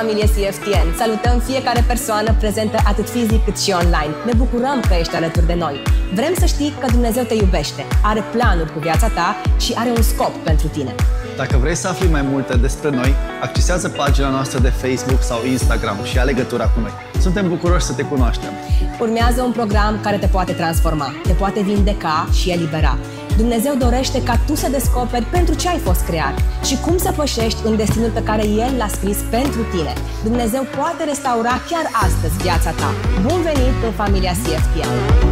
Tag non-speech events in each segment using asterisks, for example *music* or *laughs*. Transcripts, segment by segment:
familie CFTN! Salutăm fiecare persoană prezentă atât fizic cât și online. Ne bucurăm că ești alături de noi. Vrem să știi că Dumnezeu te iubește, are planuri cu viața ta și are un scop pentru tine. Dacă vrei să afli mai multe despre noi, accesează pagina noastră de Facebook sau Instagram și ia legătura cu noi. Suntem bucuroși să te cunoaștem. Urmează un program care te poate transforma, te poate vindeca și elibera. Dumnezeu dorește ca tu să descoperi pentru ce ai fost creat și cum să pășești în destinul pe care El l-a scris pentru tine. Dumnezeu poate restaura chiar astăzi viața ta. Bun venit în familia CFTN!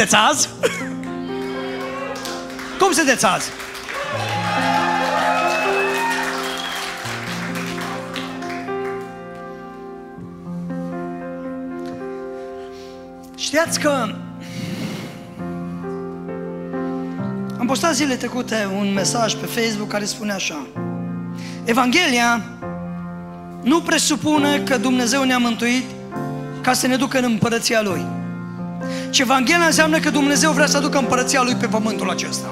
Sunteți azi? Cum sunteți azi? Știați că am postat zile trecute un mesaj pe Facebook care spune așa Evanghelia nu presupune că Dumnezeu ne-a mântuit ca să ne ducă în împărăția Lui. Ce Evanghelia înseamnă că Dumnezeu vrea să aducă împărăția Lui pe pământul acesta.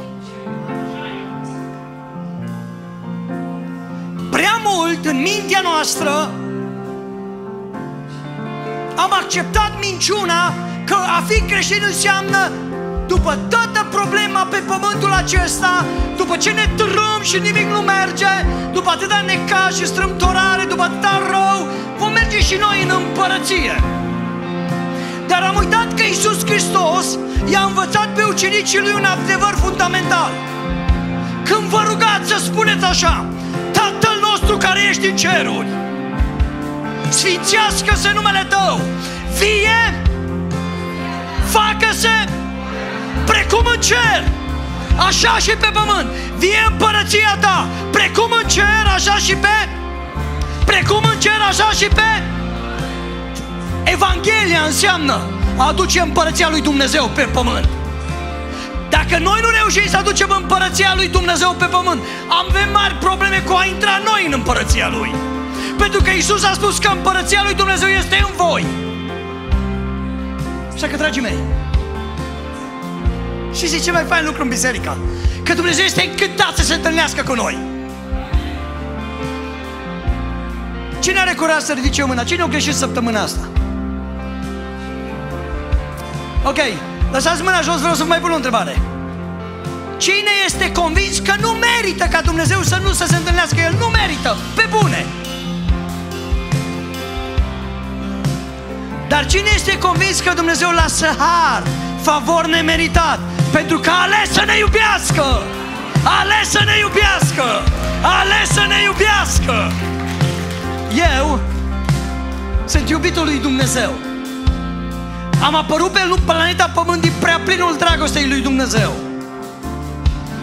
Prea mult în mintea noastră am acceptat minciuna că a fi creștin înseamnă după toată problema pe pământul acesta, după ce ne târâm și nimic nu merge, după atâta necaz și strâmtorare, după atâta rău, vom merge și noi în împărăție. Dar am uitat că Iisus Hristos i-a învățat pe ucenicii lui un adevăr fundamental. Când vă rugați să spuneți așa, Tatăl nostru care ești în ceruri, sfințească-se numele Tău, vie, facă-se precum în cer, așa și pe pământ. Vie împărăția ta, precum în cer, așa și pe... Precum în cer, așa și pe... Evanghelia înseamnă a aduce împărăția lui Dumnezeu pe pământ. Dacă noi nu reușim să aducem împărăția lui Dumnezeu pe pământ, avem mari probleme cu a intra noi în împărăția lui. Pentru că Isus a spus că împărăția lui Dumnezeu este în voi. Așa că, dragii mei, și ce mai fain lucru în biserică? Că Dumnezeu este încântat să se întâlnească cu noi. Cine are curaj să ridice o mână? Cine a greșit săptămâna asta? Ok, lăsați mâna jos, vreau să vă mai pun o întrebare. Cine este convins că nu merită ca Dumnezeu să nu să se întâlnească El? Nu merită, pe bune. Dar cine este convins că Dumnezeu lasă har, favor nemeritat, pentru că a ales să ne iubească? A ales să ne iubească! A ales să ne iubească! Eu sunt iubitul lui Dumnezeu. Am apărut pe planeta Pământ din prea plinul dragostei lui Dumnezeu.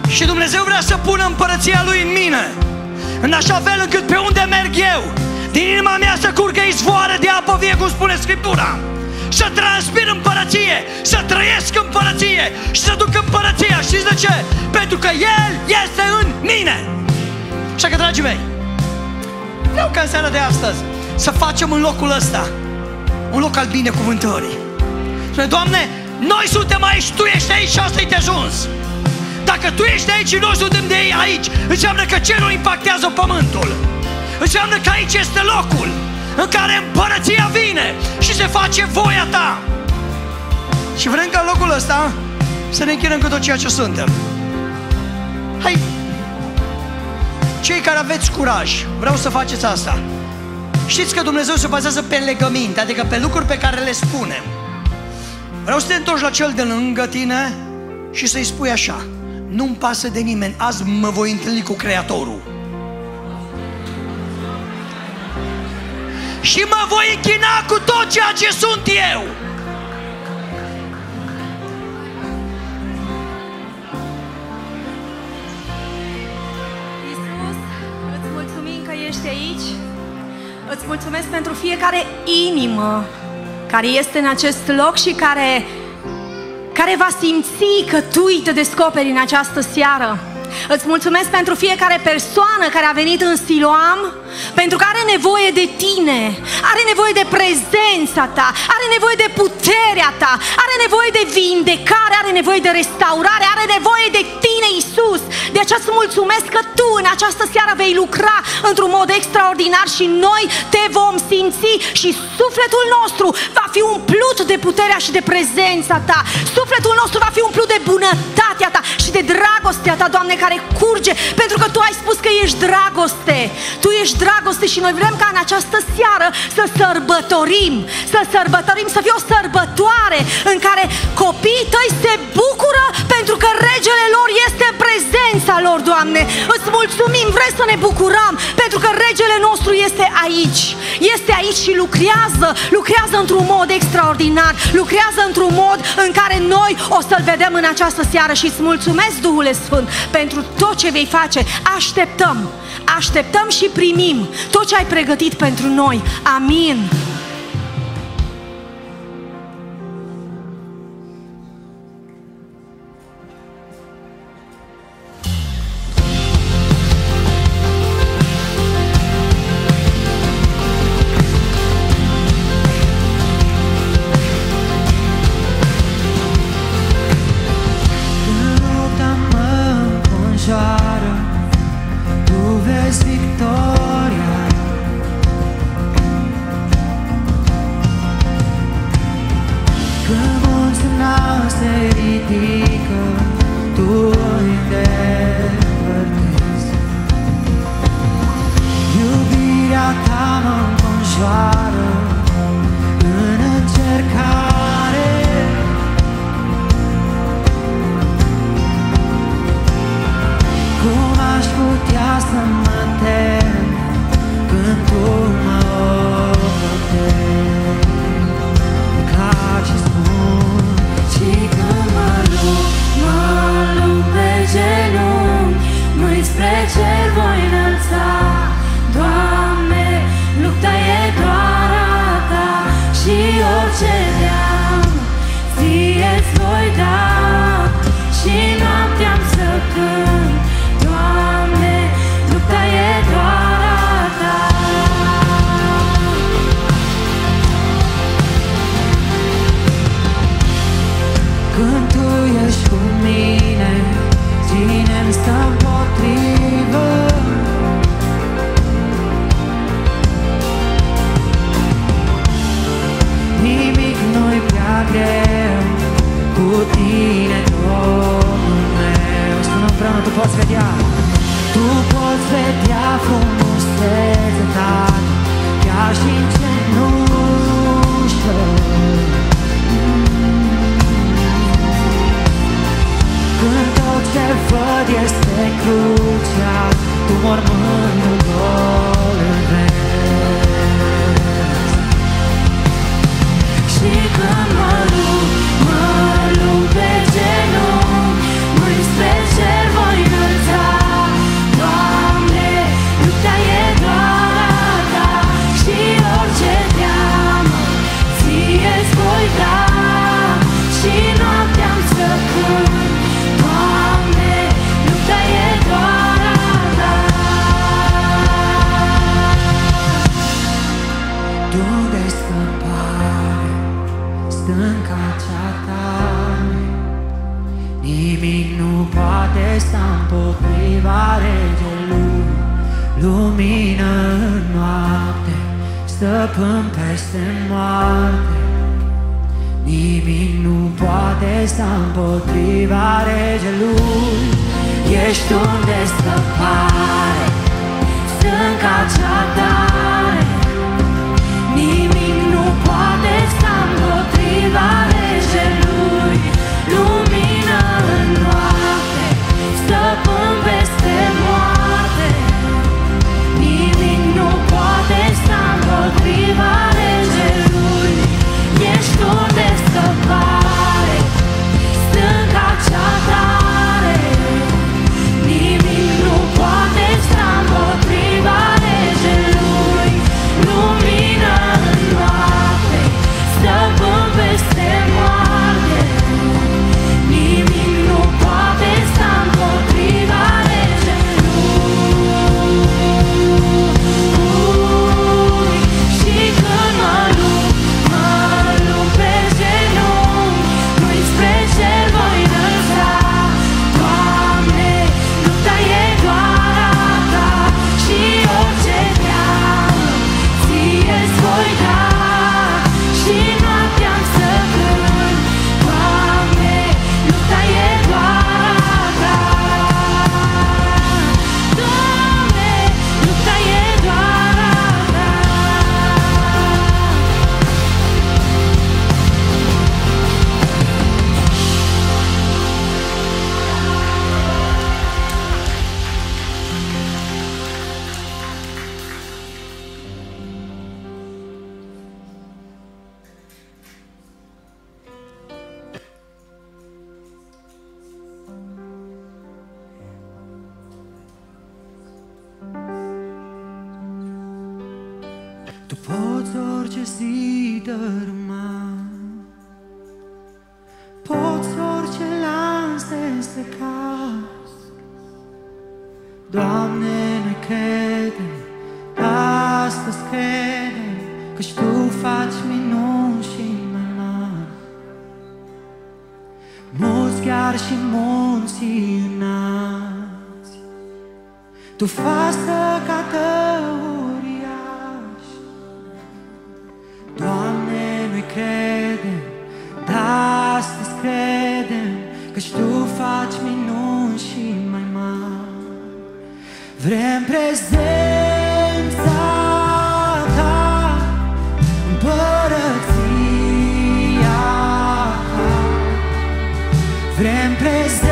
Și Dumnezeu vrea să pună împărăția Lui în mine, în așa fel încât pe unde merg eu, din inima mea să curgă izvoare de apă vie, cum spune Scriptura. Să transpir împărăție, să trăiesc împărăție și să duc împărăția. Știți de ce? Pentru că El este în mine. Așa că, dragii mei, vreau ca în seara de astăzi să facem în locul ăsta un loc al binecuvântării. Spune, Doamne, noi suntem aici, Tu ești aici și asta e de ajuns. Dacă Tu ești aici și noi suntem de aici, înseamnă că cerul impactează pământul. Înseamnă că aici este locul în care împărăția vine și se face voia Ta. Și vrem ca în locul ăsta să ne închinăm cu tot ceea ce suntem. Hai, cei care aveți curaj, vreau să faceți asta. Știți că Dumnezeu se bazează pe legăminte, adică pe lucruri pe care le spunem. Vreau să te întorci la cel de lângă tine și să-i spui așa, nu-mi pasă de nimeni, azi mă voi întâlni cu Creatorul. Și mă voi închina cu tot ceea ce sunt eu. Iisus, îți mulțumim că ești aici. Îți mulțumesc pentru fiecare inimă care este în acest loc și care, care va simți că Tu îi te descoperi în această seară. Îți mulțumesc pentru fiecare persoană care a venit în Siloam, pentru că are nevoie de tine, are nevoie de prezența ta, are nevoie de puterea ta, are nevoie de vindecare, are nevoie de restaurare, are nevoie de tine, Isus. De aceea îți mulțumesc că tu în această seară vei lucra într-un mod extraordinar și noi te vom simți și sufletul nostru va fi umplut de puterea și de prezența ta. Sufletul nostru va fi umplut de bunătatea ta și de dragostea ta, Doamne, care curge, pentru că tu ai spus că ești dragoste. Tu ești dragoste și noi vrem ca în această seară să sărbătorim, să sărbătorim, să fie o sărbătoare în care copiii tăi se bucură pentru că regele lor este prezența lor, Doamne. Îți mulțumim, vrem să ne bucurăm pentru că regele nostru este aici. Este aici și lucrează, lucrează într-un mod extraordinar, lucrează într-un mod în care noi o să-L vedem în această seară și îți mulțumesc, Duhul Sfânt, pentru tot ce vei face. Așteptăm Așteptăm și primim tot ce ai pregătit pentru noi. Amin. Vrem prezența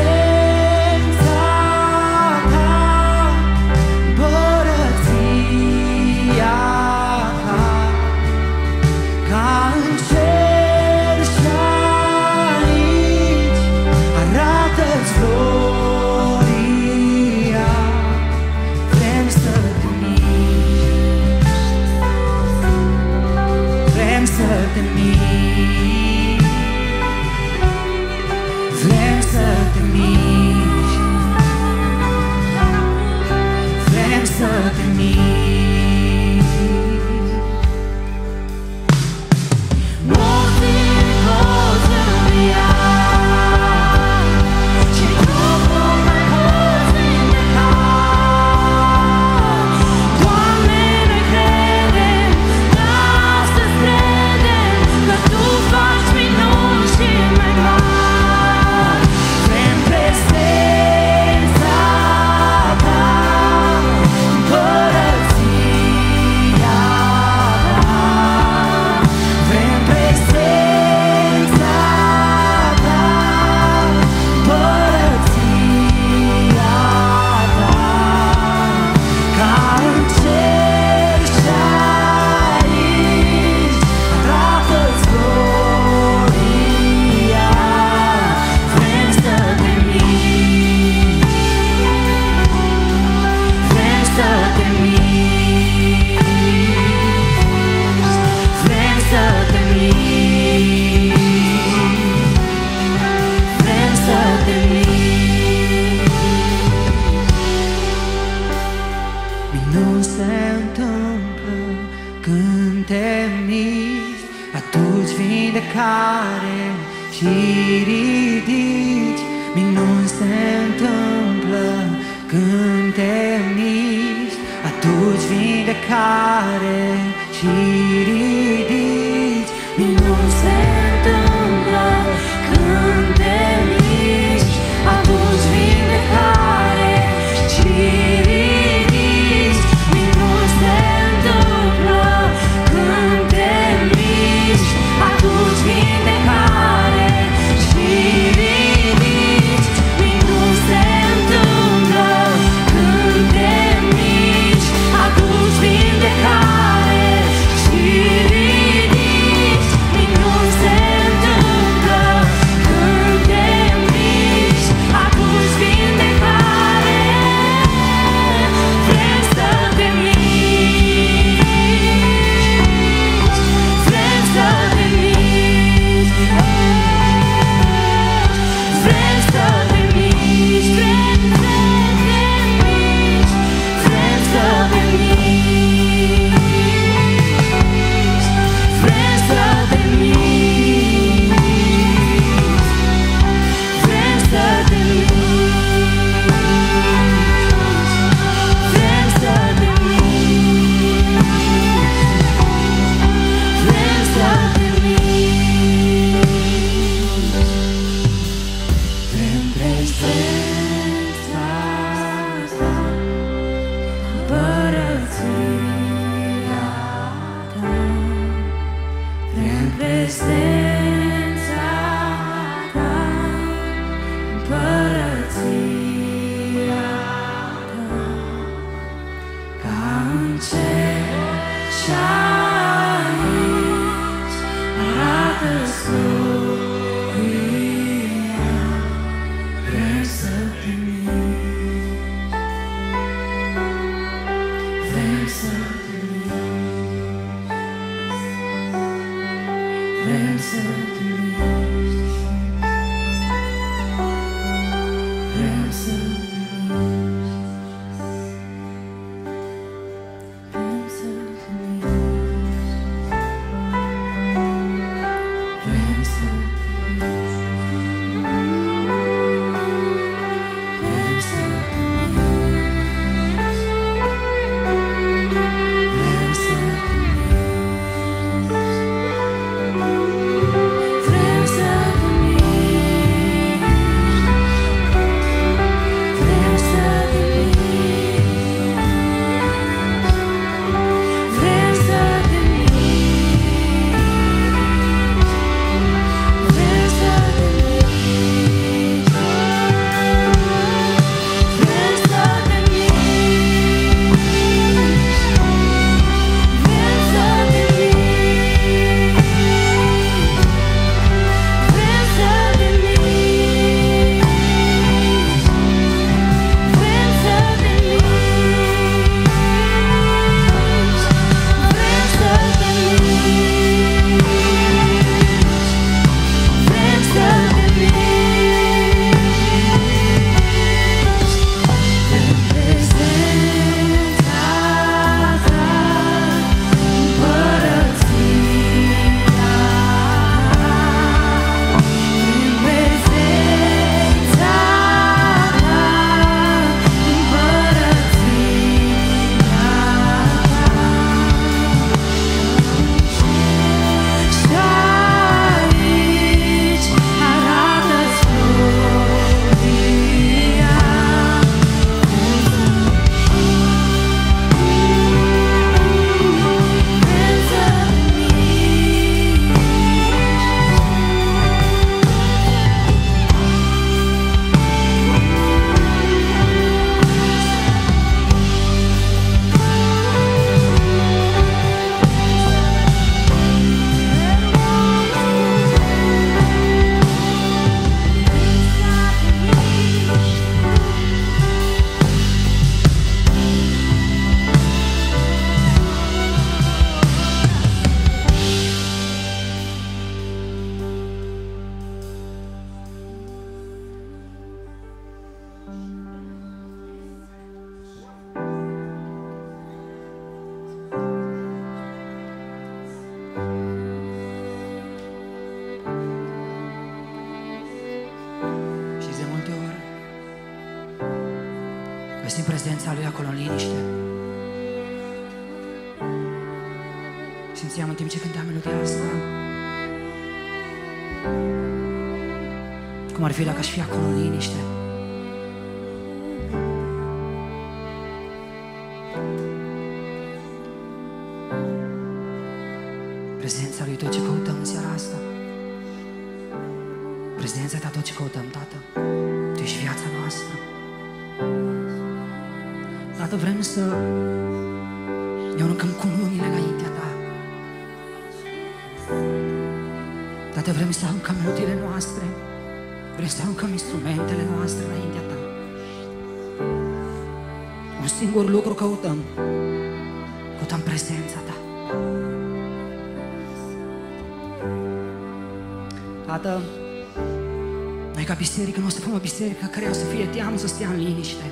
oameni să stea în liniște.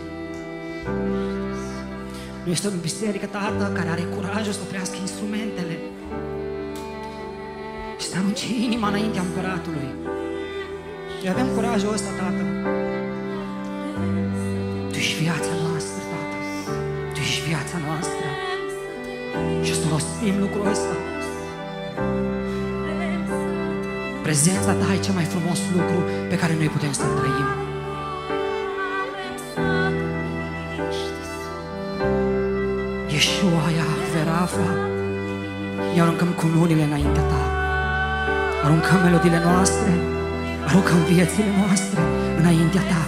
Nu este o biserică, Tată, care are curajul să oprească instrumentele și să arunce inima înaintea împăratului. Noi avem curajul ăsta, Tată. Tu ești viața noastră, Tată. Tu ești viața noastră. Și o să rostim lucrul ăsta. Prezența ta e cel mai frumos lucru pe care noi putem să-l trăim. viețile noastre înaintea Ta,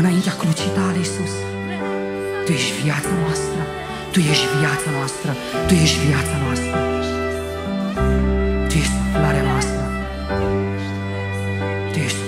înaintea crucii Tale, Iisus. Tu ești viața noastră, Tu ești viața noastră, Tu ești viața noastră. Tu ești suflarea noastră, Tu ești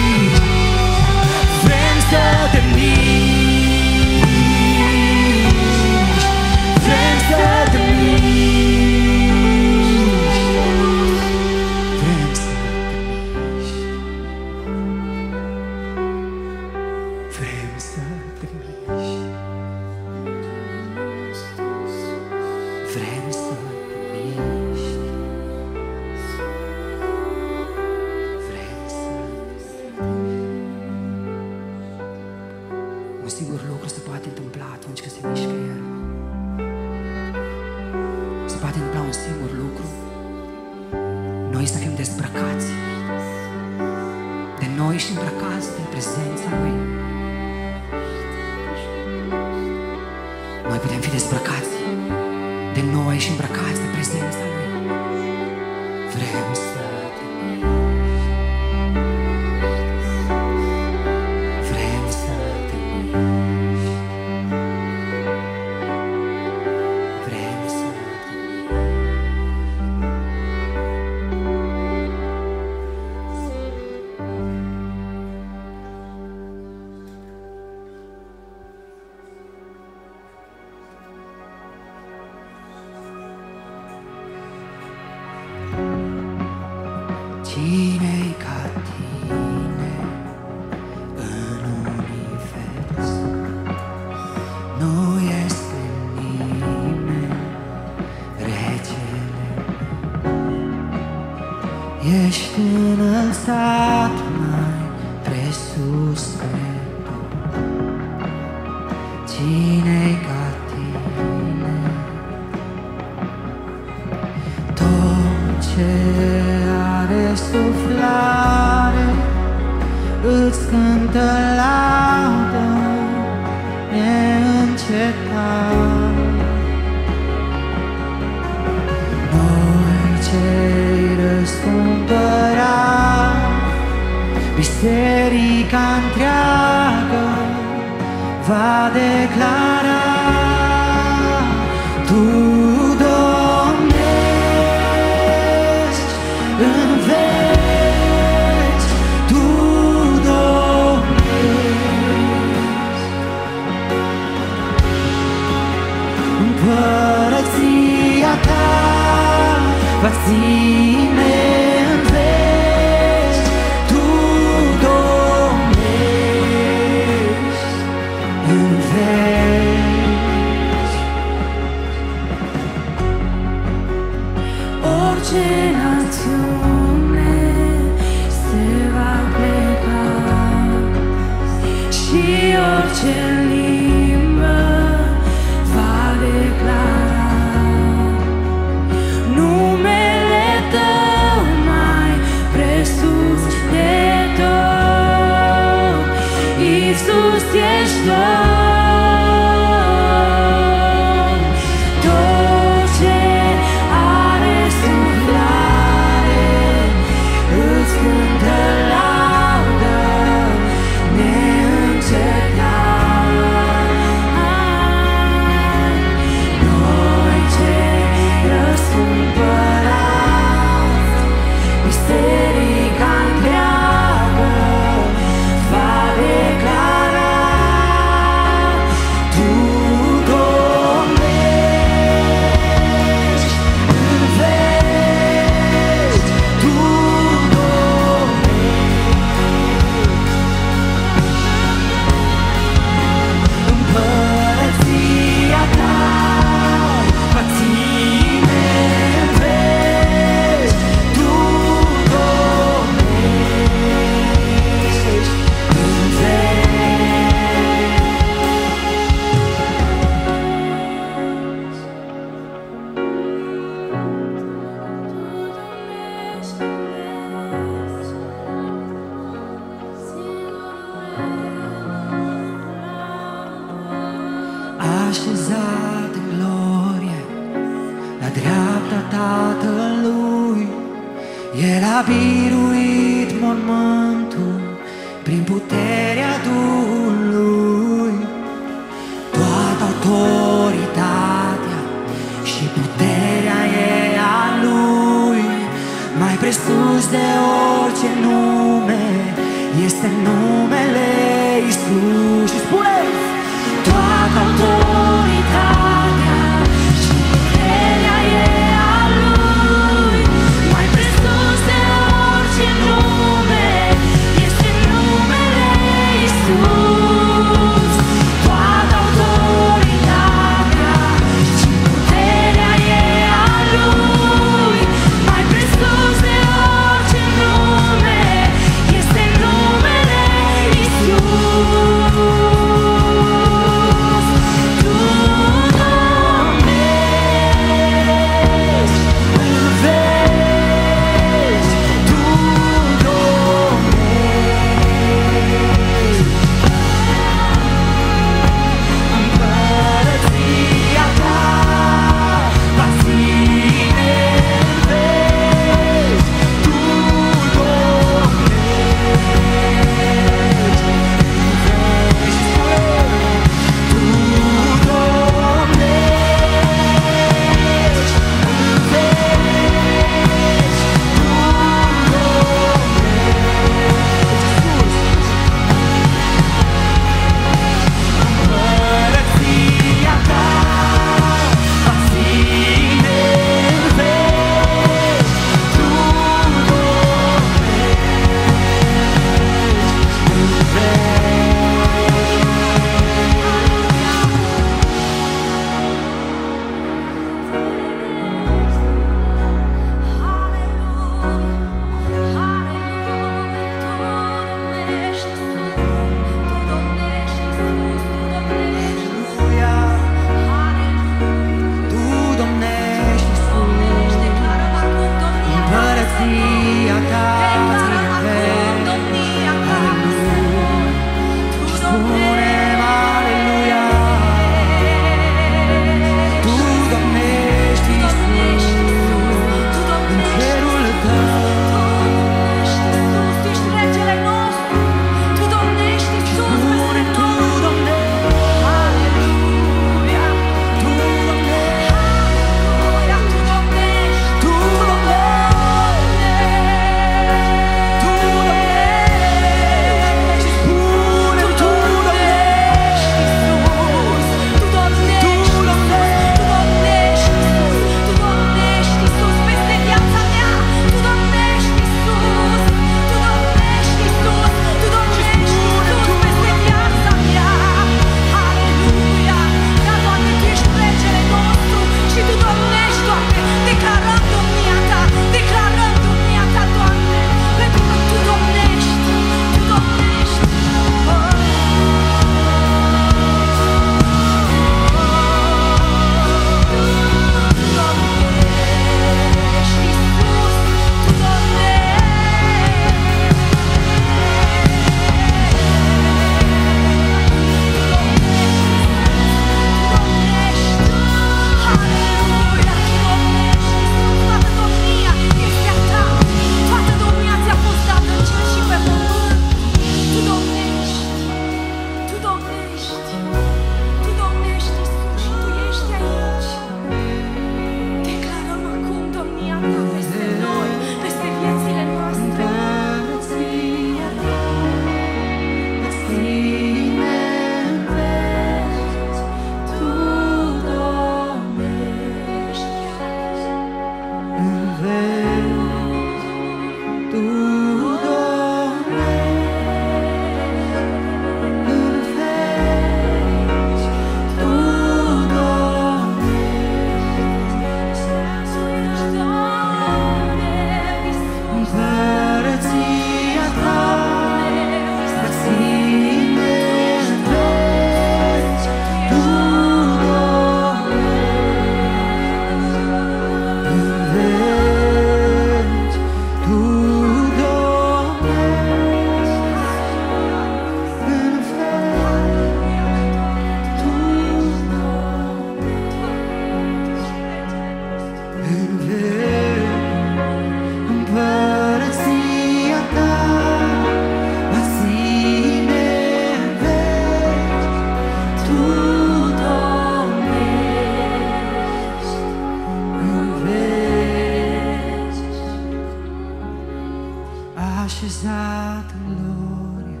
așezat în glorie,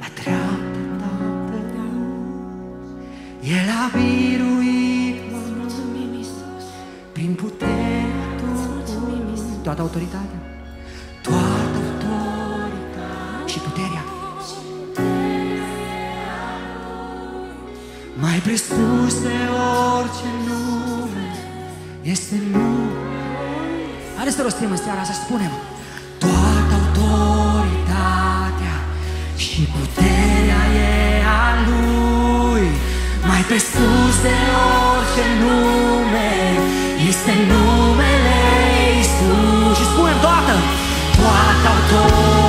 la dreapta Tatălui. El a biruit prin puterea Duhului, toată autoritatea, toată autoritatea și puterea. Mai presus de orice lume, este lume. Haideți să rostim în seara asta, spune-mă. Puterea e a Lui. Mai pe sus de orice nume Este numele Iisus. Și spune toată. Toată autoritatea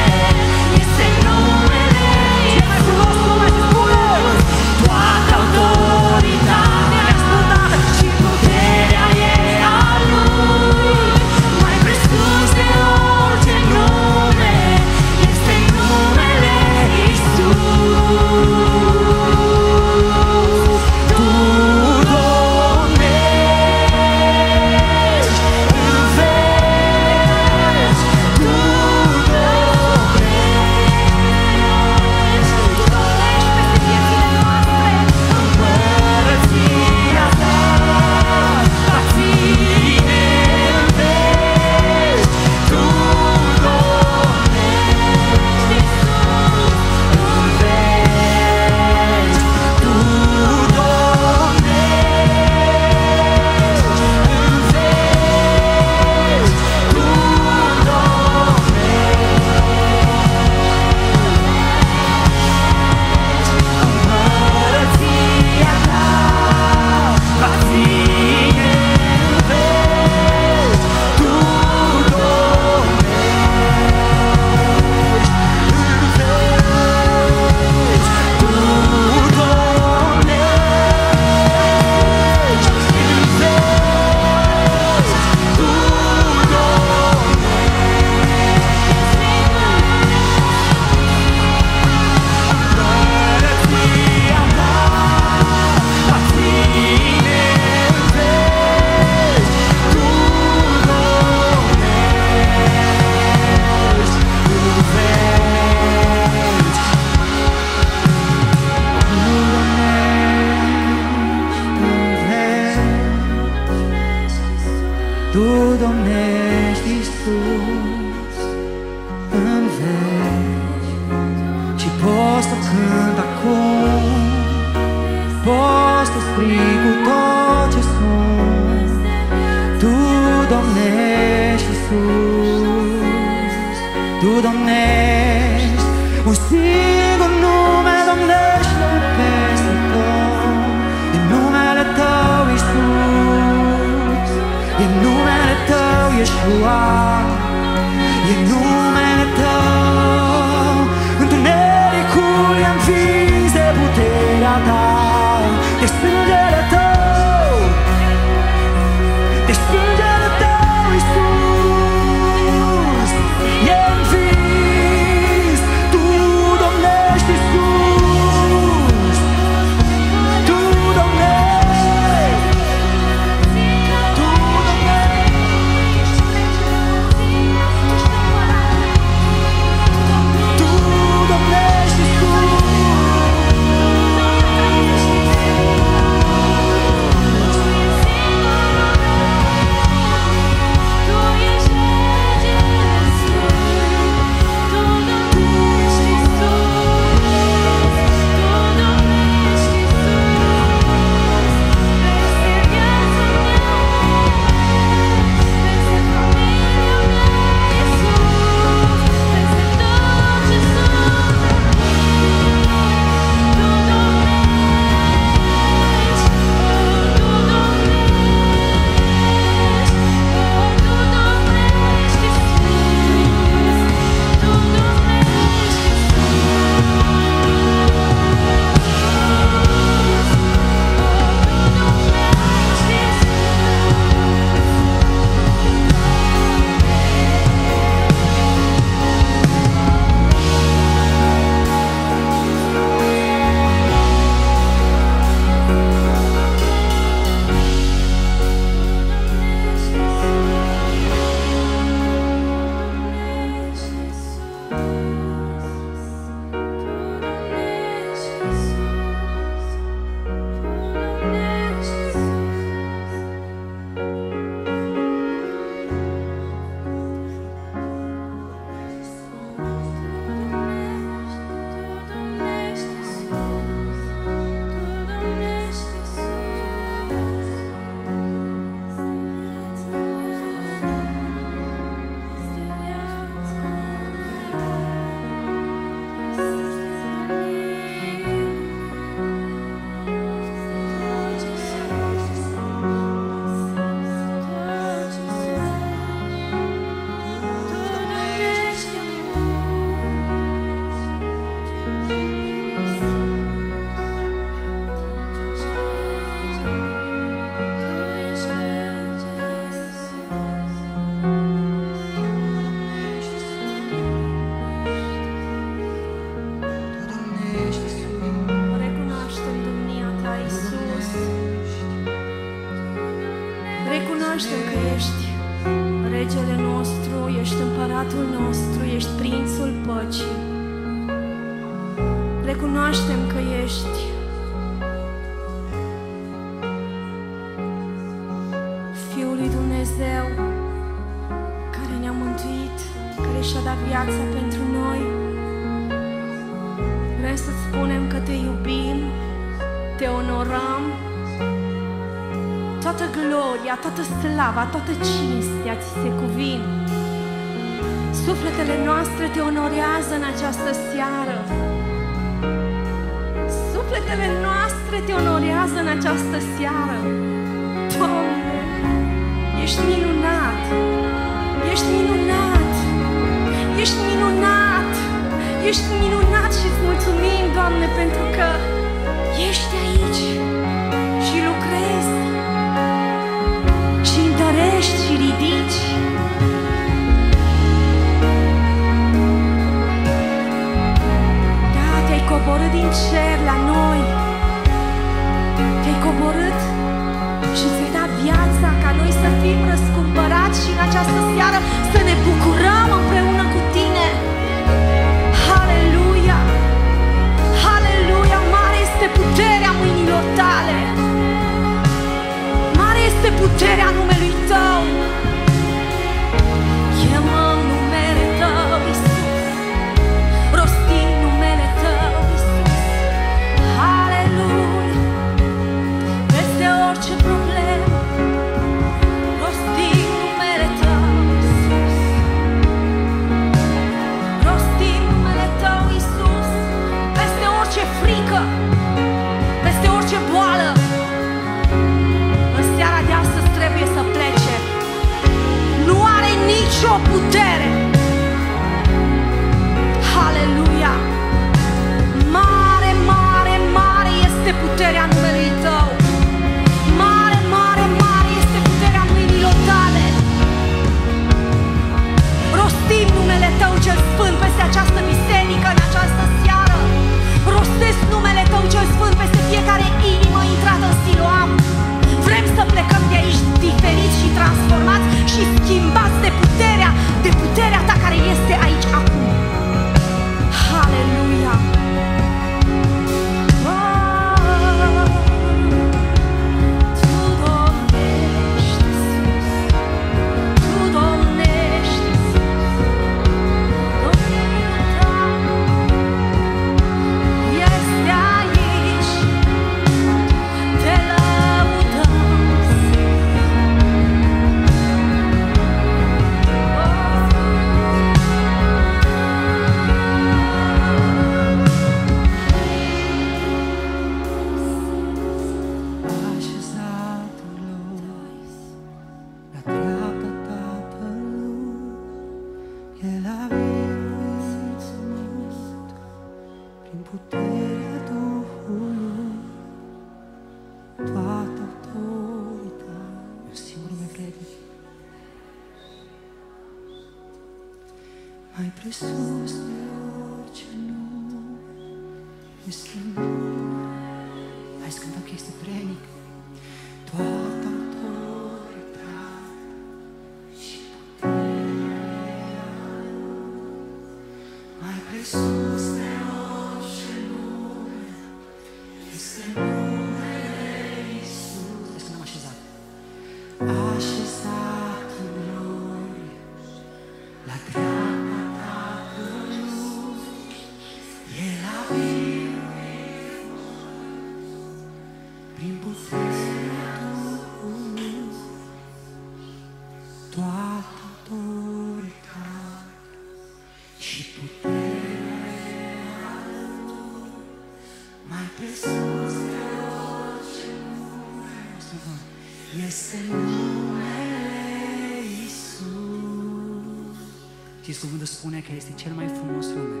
cuvântul spune că este cel mai frumos nume.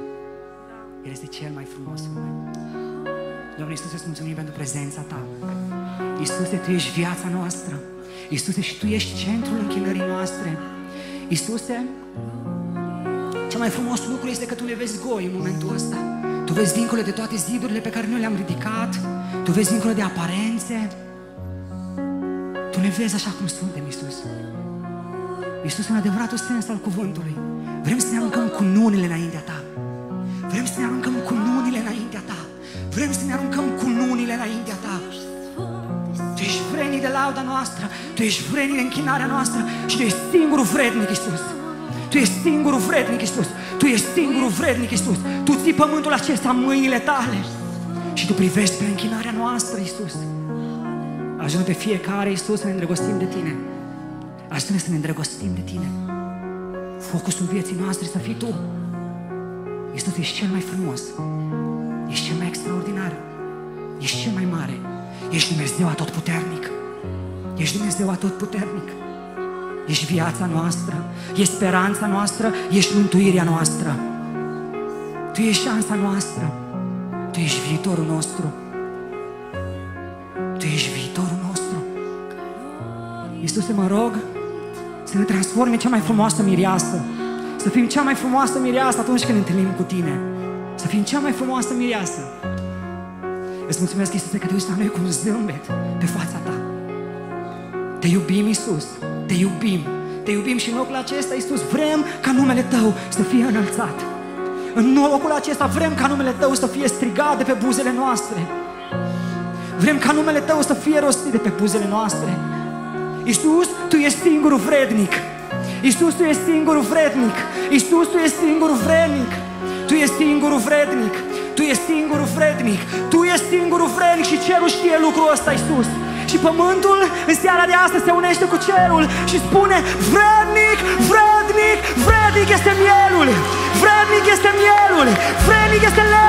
El este cel mai frumos nume. Doamne Iisuse, îți mulțumim pentru prezența Ta. Iisuse, Tu ești viața noastră. Iisuse, și Tu ești centrul închinării noastre. Iisuse, cel mai frumos lucru este că Tu ne vezi goi în momentul ăsta. Tu vezi dincolo de toate zidurile pe care noi le-am ridicat. Tu vezi dincolo de aparențe. Tu ne vezi așa cum suntem, Iisus. Iisus, în adevăratul sens al cuvântului, vrem să ne aruncăm cu nunile înaintea Ta. Vrem să ne aruncăm cu nunile înaintea Ta. Vrem să ne aruncăm cu nunile înaintea Ta. Tu ești vrednic de lauda noastră, Tu ești vrednic de închinarea noastră și Tu ești singurul vrednic, Iisus. Tu ești singurul vrednic, Iisus. Tu ești singurul vrednic, Iisus. Tu ții pământul acesta în mâinile Tale și Tu privești pe închinarea noastră, Iisus. Ajută pe fiecare, Iisus, să ne îndrăgostim de Tine. Ajută-ne să ne îndrăgostim de Tine. Focusul vieții noastre să fii Tu. Iisus, ești cel mai frumos. Ești cel mai extraordinar. Ești cel mai mare. Ești Dumnezeu atotputernic. Ești Dumnezeu atotputernic. Ești viața noastră, ești speranța noastră, ești mântuirea noastră. Tu ești șansa noastră. Tu ești viitorul nostru. Tu ești viitorul nostru. Iisuse, mă rog să ne transforme în cea mai frumoasă mireasă. Să fim cea mai frumoasă mireasă atunci când ne întâlnim cu Tine. Să fim cea mai frumoasă mireasă. Îți mulțumesc, Iisuse, că te uiți la noi cu un zâmbet pe fața Ta. Te iubim, Iisus, te iubim. Te iubim și în locul acesta, Iisus, vrem ca numele Tău să fie înălțat. În locul acesta vrem ca numele Tău să fie strigat de pe buzele noastre. Vrem ca numele Tău să fie rostit de pe buzele noastre. Iisus, Tu ești singurul vrednic. Iisus, Tu ești singurul vrednic. Iisus, Tu ești singurul vrednic. Tu ești singurul vrednic. Tu ești singurul vrednic. Tu ești singurul vrednic și cerul știe lucrul ăsta, Iisus. Și pământul în seara de astăzi se unește cu cerul și spune Vrednic, vrednic, vrednic este mielul Vrednic este mielul Vrednic este leul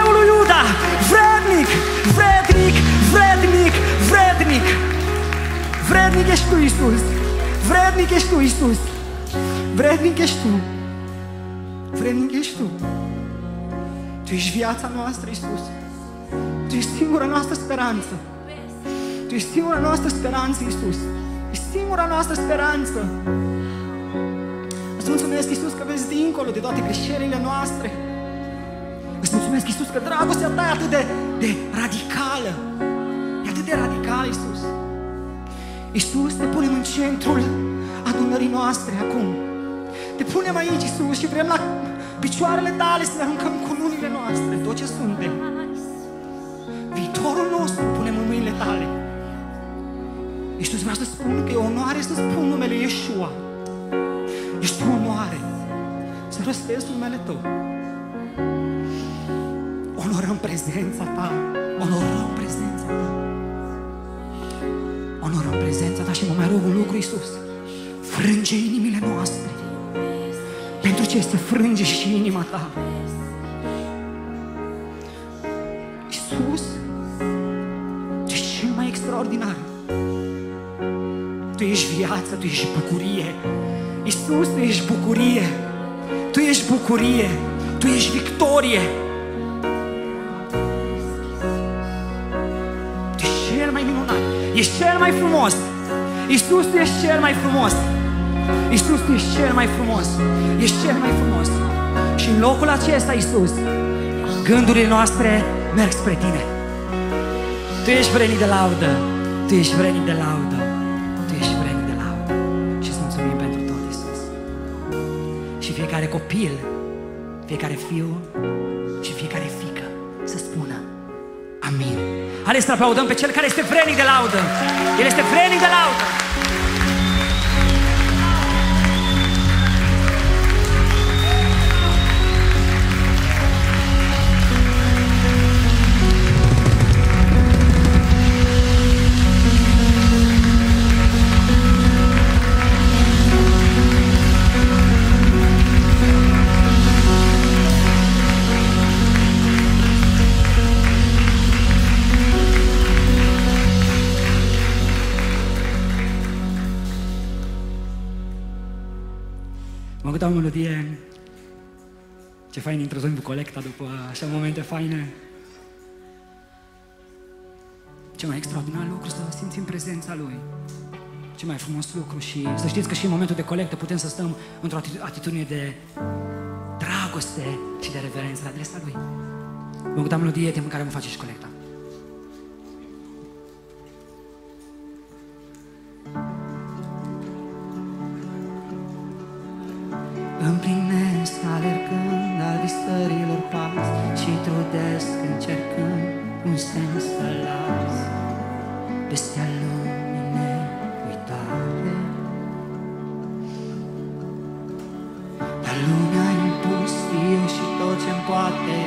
vrednic Vrednic ești Tu, Iisus Vrednic ești Tu, Iisus Vrednic ești Tu. Vrednic ești Tu. Tu ești viața noastră, Iisus. Tu ești singura noastră speranță. Tu ești singura noastră speranță, Iisus. Ești singura noastră speranță. Îți mulțumesc, Iisus, că vezi dincolo de toate greșelile noastre. Îți mulțumesc, Iisus, că dragostea ta e atât de, de radicală. E atât de radicală, Iisus. Iisus, te punem în centrul adunării noastre acum. Te punem aici, Iisus, și vrem la picioarele tale să ne aruncăm cununile noastre, tot ce suntem. Viitorul nostru îl punem în mâinile tale. Iisus, vreau să spun că e onoare să spun numele Iesua. Ești o onoare să răstesc numele Tău. Onorăm prezența Ta. Onorăm prezența Ta. Onorăm prezența Ta și mă mai rog un lucru, Iisus. Frânge inimile noastre. Pentru ce este frânge și inima Ta. Iisus, Tu ești cel mai extraordinar. Tu ești viață, Tu ești bucurie. Iisus, Tu ești bucurie. Tu ești bucurie. Tu ești victorie. Tu ești cel mai minunat. Ești cel mai frumos. Iisus, Tu ești cel mai frumos. Iisus, Tu ești cel mai frumos. Ești cel mai frumos. Și în locul acesta, Iisus, gândurile noastre merg spre Tine. Tu ești vrednic de laudă. Tu ești vrednic de laudă. Tu ești vrednic de laudă. Și îți mulțumim pentru tot, Iisus. Și fiecare copil, fiecare fiu și fiecare fică să spună Amin. Haideți să aplaudăm pe cel care este vrednic de laudă. El este vrednic de laudă. Ce fain introducem cu colecta după așa momente faine. Ce mai extraordinar lucru să simțim prezența Lui. Ce mai frumos lucru și să știți că și în momentul de colectă putem să stăm într-o ati- atitudine de dragoste și de reverență la adresa Lui. Mă gândeam melodie timp în care mă face și colecta. Împlinesc alergând al visărilor pas Și trudesc încercând un sens să las. Peste a lumii neuitare Dar lumea a impus fiu și tot ce-mi poate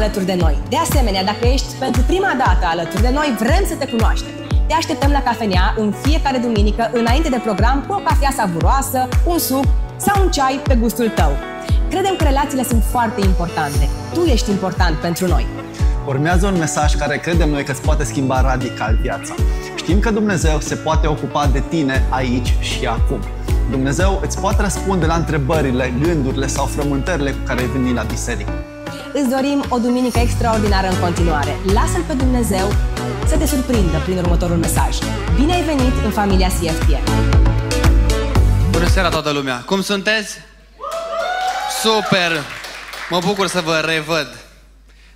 alături de noi. De asemenea, dacă ești pentru prima dată alături de noi, vrem să te cunoaștem. Te așteptăm la cafenea în fiecare duminică, înainte de program, cu o cafea savuroasă, un suc sau un ceai pe gustul tău. Credem că relațiile sunt foarte importante. Tu ești important pentru noi. Urmează un mesaj care credem noi că îți poate schimba radical viața. Știm că Dumnezeu se poate ocupa de tine aici și acum. Dumnezeu îți poate răspunde la întrebările, gândurile sau frământările cu care ai venit la biserică. Îți dorim o duminică extraordinară în continuare. Lasă-L pe Dumnezeu să te surprindă prin următorul mesaj. Bine ai venit în familia CFTN! Bună seara toată lumea! Cum sunteți? Super! Mă bucur să vă revăd.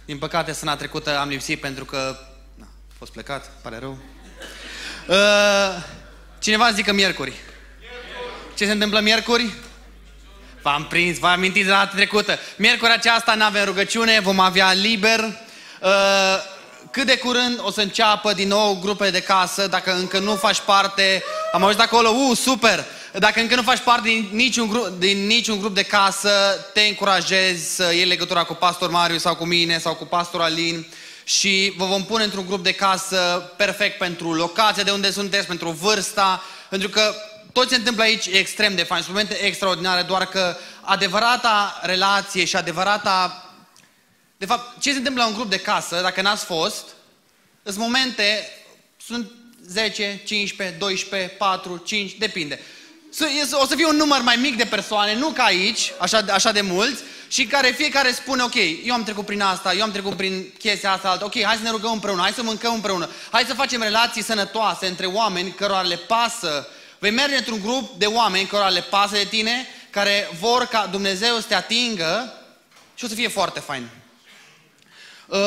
Din păcate, săptămâna trecută am lipsit pentru că... Na, a fost plecat, pare rău. Uh, cineva zică miercuri. Ce se întâmplă miercuri? V-am prins, vă amintiți de data trecută. Miercuri aceasta nu avem rugăciune, vom avea liber. Uh, cât de curând o să înceapă din nou grupe de casă, dacă încă nu faci parte, am auzit acolo, uh, super! Dacă încă nu faci parte din niciun, grup, din niciun grup de casă, te încurajez să iei legătura cu pastor Mariu sau cu mine sau cu pastor Alin și vă vom pune într-un grup de casă perfect pentru locația de unde sunteți, pentru vârsta, pentru că tot ce se întâmplă aici e extrem de fain, sunt momente extraordinare, doar că adevărata relație și adevărata... De fapt, ce se întâmplă la un grup de casă, dacă n-ați fost, sunt momente, sunt 10, 15, 12, 4, 5, depinde. O să fie un număr mai mic de persoane, nu ca aici, așa, așa de mulți, și care fiecare spune, ok, eu am trecut prin asta, eu am trecut prin chestia asta, altă, ok, hai să ne rugăm împreună, hai să mâncăm împreună, hai să facem relații sănătoase între oameni cărora le pasă. Vei merge într-un grup de oameni cărora le pasă de tine, care vor ca Dumnezeu să te atingă și o să fie foarte fain. Uh,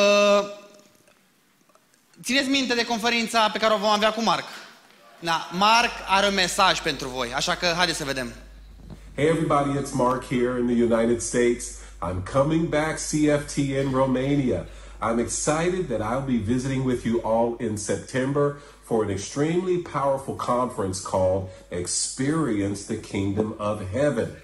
țineți minte de conferința pe care o vom avea cu Marc. Da, Marc are un mesaj pentru voi, așa că haideți să vedem. Hey everybody, it's Mark here in the United States. I'm coming back CFT in Romania. I'm excited that I'll be visiting with you all in September for an extremely powerful conference called Experience the Kingdom of Heaven.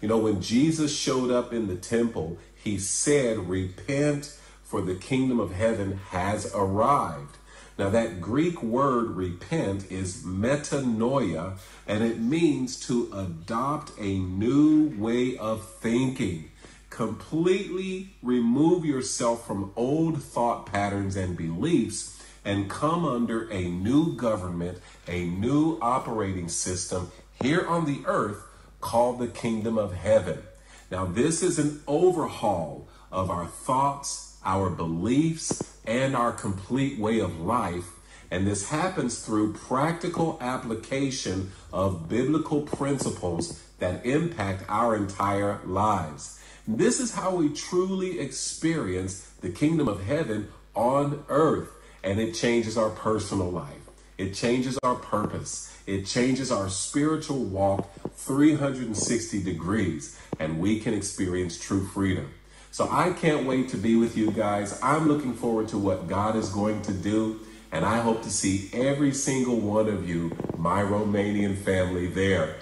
You know, when Jesus showed up in the temple, he said, Repent, for the kingdom of heaven has arrived. Now, that Greek word repent is metanoia, and it means to adopt a new way of thinking. Completely remove yourself from old thought patterns and beliefs and come under a new government, a new operating system here on the earth called the kingdom of heaven. Now, this is an overhaul of our thoughts, our beliefs, and our complete way of life. And this happens through practical application of biblical principles that impact our entire lives. This is how we truly experience the kingdom of heaven on earth. And it changes our personal life. It changes our purpose. It changes our spiritual walk 360 degrees. And we can experience true freedom. So I can't wait to be with you guys. I'm looking forward to what God is going to do. And I hope to see every single one of you, my Romanian family, there.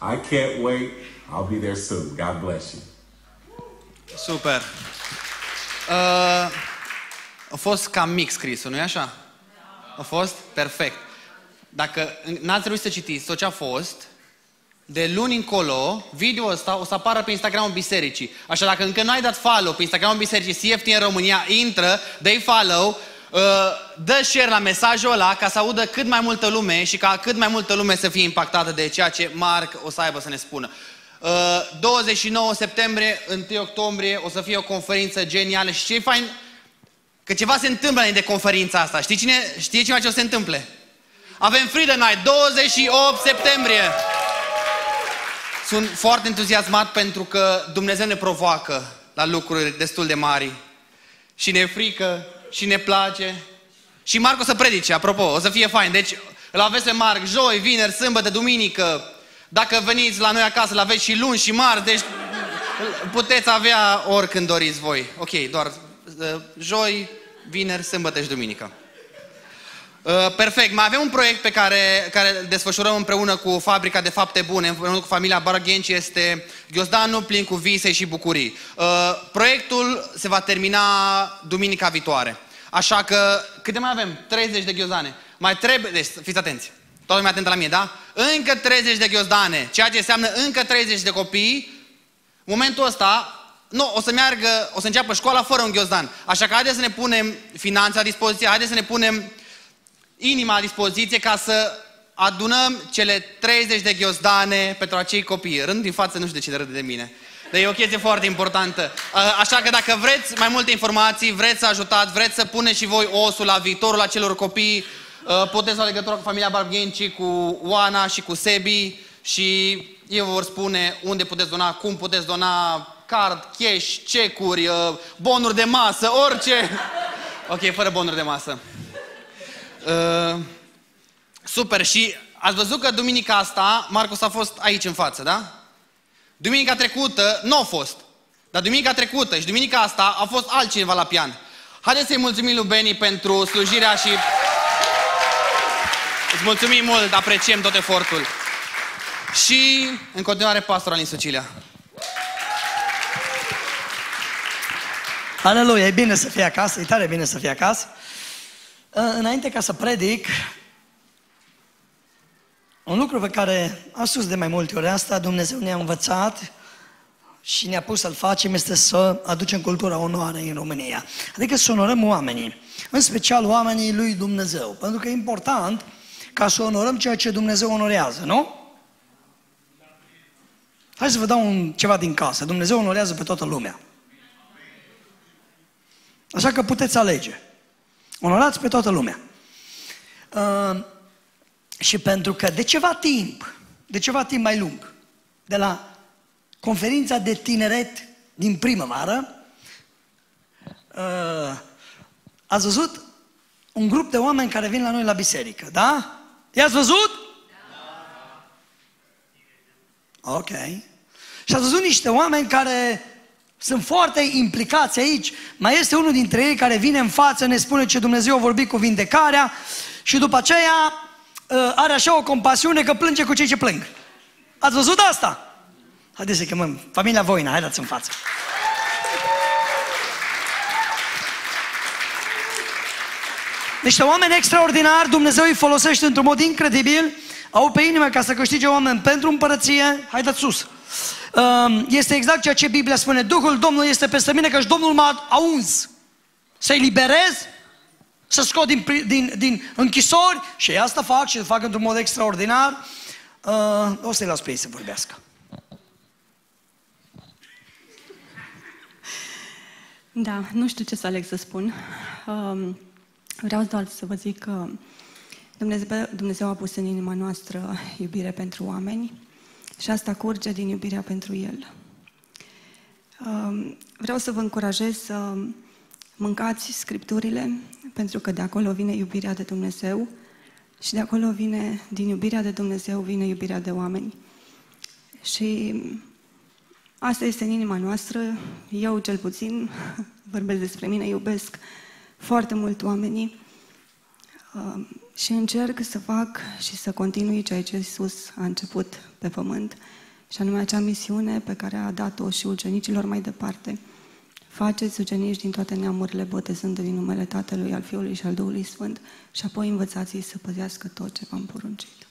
I can't wait. I'll be there soon. God bless you. Super. Uh, a fost cam mic scrisul, nu-i așa? A fost? Perfect. Dacă n-ați reușit să citiți tot ce a fost, de luni încolo, video ăsta o să apară pe Instagramul bisericii. Așa, dacă încă nu ai dat follow pe Instagramul bisericii CFT în România, intră, dă follow, uh, dă share la mesajul ăla ca să audă cât mai multă lume și ca cât mai multă lume să fie impactată de ceea ce Marc o să aibă să ne spună. Uh, 29 septembrie, 1 octombrie o să fie o conferință genială și ce e fain, că ceva se întâmplă înainte de conferința asta. Știi cine, știe cineva ce o să se întâmple? Avem Freedom Night, 28 septembrie. Sunt foarte entuziasmat pentru că Dumnezeu ne provoacă la lucruri destul de mari. Și ne e frică, și ne place. Și Marc o să predice, apropo, o să fie fain. Deci îl aveți pe Marc joi, vineri, sâmbătă, duminică. Dacă veniți la noi acasă, îl aveți și luni și marți. Deci puteți avea oricând doriți voi. Ok, doar uh, joi, vineri, sâmbătă și duminică. Uh, perfect. Mai avem un proiect pe care, care îl desfășurăm împreună cu Fabrica de Fapte Bune, împreună cu familia Baraghenci, este Ghiozdanul plin cu vise și bucurii. Uh, proiectul se va termina duminica viitoare. Așa că, câte mai avem? 30 de ghiozdane. Mai trebuie, deci fiți atenți. Toată lumea atentă la mine, da? Încă 30 de ghiozdane, ceea ce înseamnă încă 30 de copii. În momentul ăsta, nu, o să meargă, o să înceapă școala fără un ghiozdan. Așa că haideți să ne punem finanța la dispoziție, haideți să ne punem inima la dispoziție ca să adunăm cele 30 de ghiozdane pentru acei copii. Rând din față, nu știu de ce râde de mine. Dar e o chestie foarte importantă. Așa că dacă vreți mai multe informații, vreți să ajutați, vreți să puneți și voi osul la viitorul acelor copii, puteți la legătură cu familia Barbghenci, cu Oana și cu Sebi și ei vă vor spune unde puteți dona, cum puteți dona card, cash, cecuri, bonuri de masă, orice. Ok, fără bonuri de masă. Uh, super, și ați văzut că duminica asta Marcus a fost aici în față, da? Duminica trecută nu a fost. Dar duminica trecută și duminica asta a fost altcineva la pian. Haideți să-i mulțumim lui Beni pentru slujirea și... Îți mulțumim mult, apreciem tot efortul. Și, în continuare, pastor Alin Sucilia. Aleluia, e bine să fie acasă, e tare bine să fie acasă. Înainte ca să predic, un lucru pe care am spus de mai multe ori asta, Dumnezeu ne-a învățat și ne-a pus să-l facem este să aducem cultura onoarei în România. Adică să onorăm oamenii, în special oamenii lui Dumnezeu. Pentru că e important ca să onorăm ceea ce Dumnezeu onorează, nu? Hai să vă dau un, ceva din casă. Dumnezeu onorează pe toată lumea. Așa că puteți alege. Onorați pe toată lumea. Uh, și pentru că de ceva timp, de ceva timp mai lung, de la conferința de tineret din primăvară, uh, ați văzut un grup de oameni care vin la noi la biserică, da? I-ați văzut? Da. Ok. Și ați văzut niște oameni care sunt foarte implicați aici. Mai este unul dintre ei care vine în față, ne spune ce Dumnezeu a vorbit cu vindecarea și după aceea ă, are așa o compasiune că plânge cu cei ce plâng. Ați văzut asta? Haideți să chemăm familia Voina, haideți în față. Niște oameni extraordinari, Dumnezeu îi folosește într-un mod incredibil, au pe inimă ca să câștige oameni pentru împărăție, haideți sus. Um, este exact ceea ce Biblia spune. Duhul Domnului este peste mine, că Domnul m-a auns să-i liberez, să scot din, din, din închisori și asta fac și fac într-un mod extraordinar. Uh, o să-i las pe ei să vorbească. Da, nu știu ce să aleg să spun. Um, vreau doar să vă zic că Dumnezeu, Dumnezeu a pus în inima noastră iubire pentru oameni și asta curge din iubirea pentru El. Um, vreau să vă încurajez să mâncați Scripturile, pentru că de acolo vine iubirea de Dumnezeu și de acolo vine, din iubirea de Dumnezeu, vine iubirea de oameni. Și asta este în inima noastră. Eu, cel puțin, *laughs* vorbesc despre mine, iubesc foarte mult oamenii. Um, Și încerc să fac și să continui ceea ce Iisus a început pe pământ, și anume acea misiune pe care a dat-o și ucenicilor mai departe. Faceți ucenici din toate neamurile, botezând în numele Tatălui, al Fiului și al Duhului Sfânt și apoi învățați-i să păzească tot ce v-am poruncit.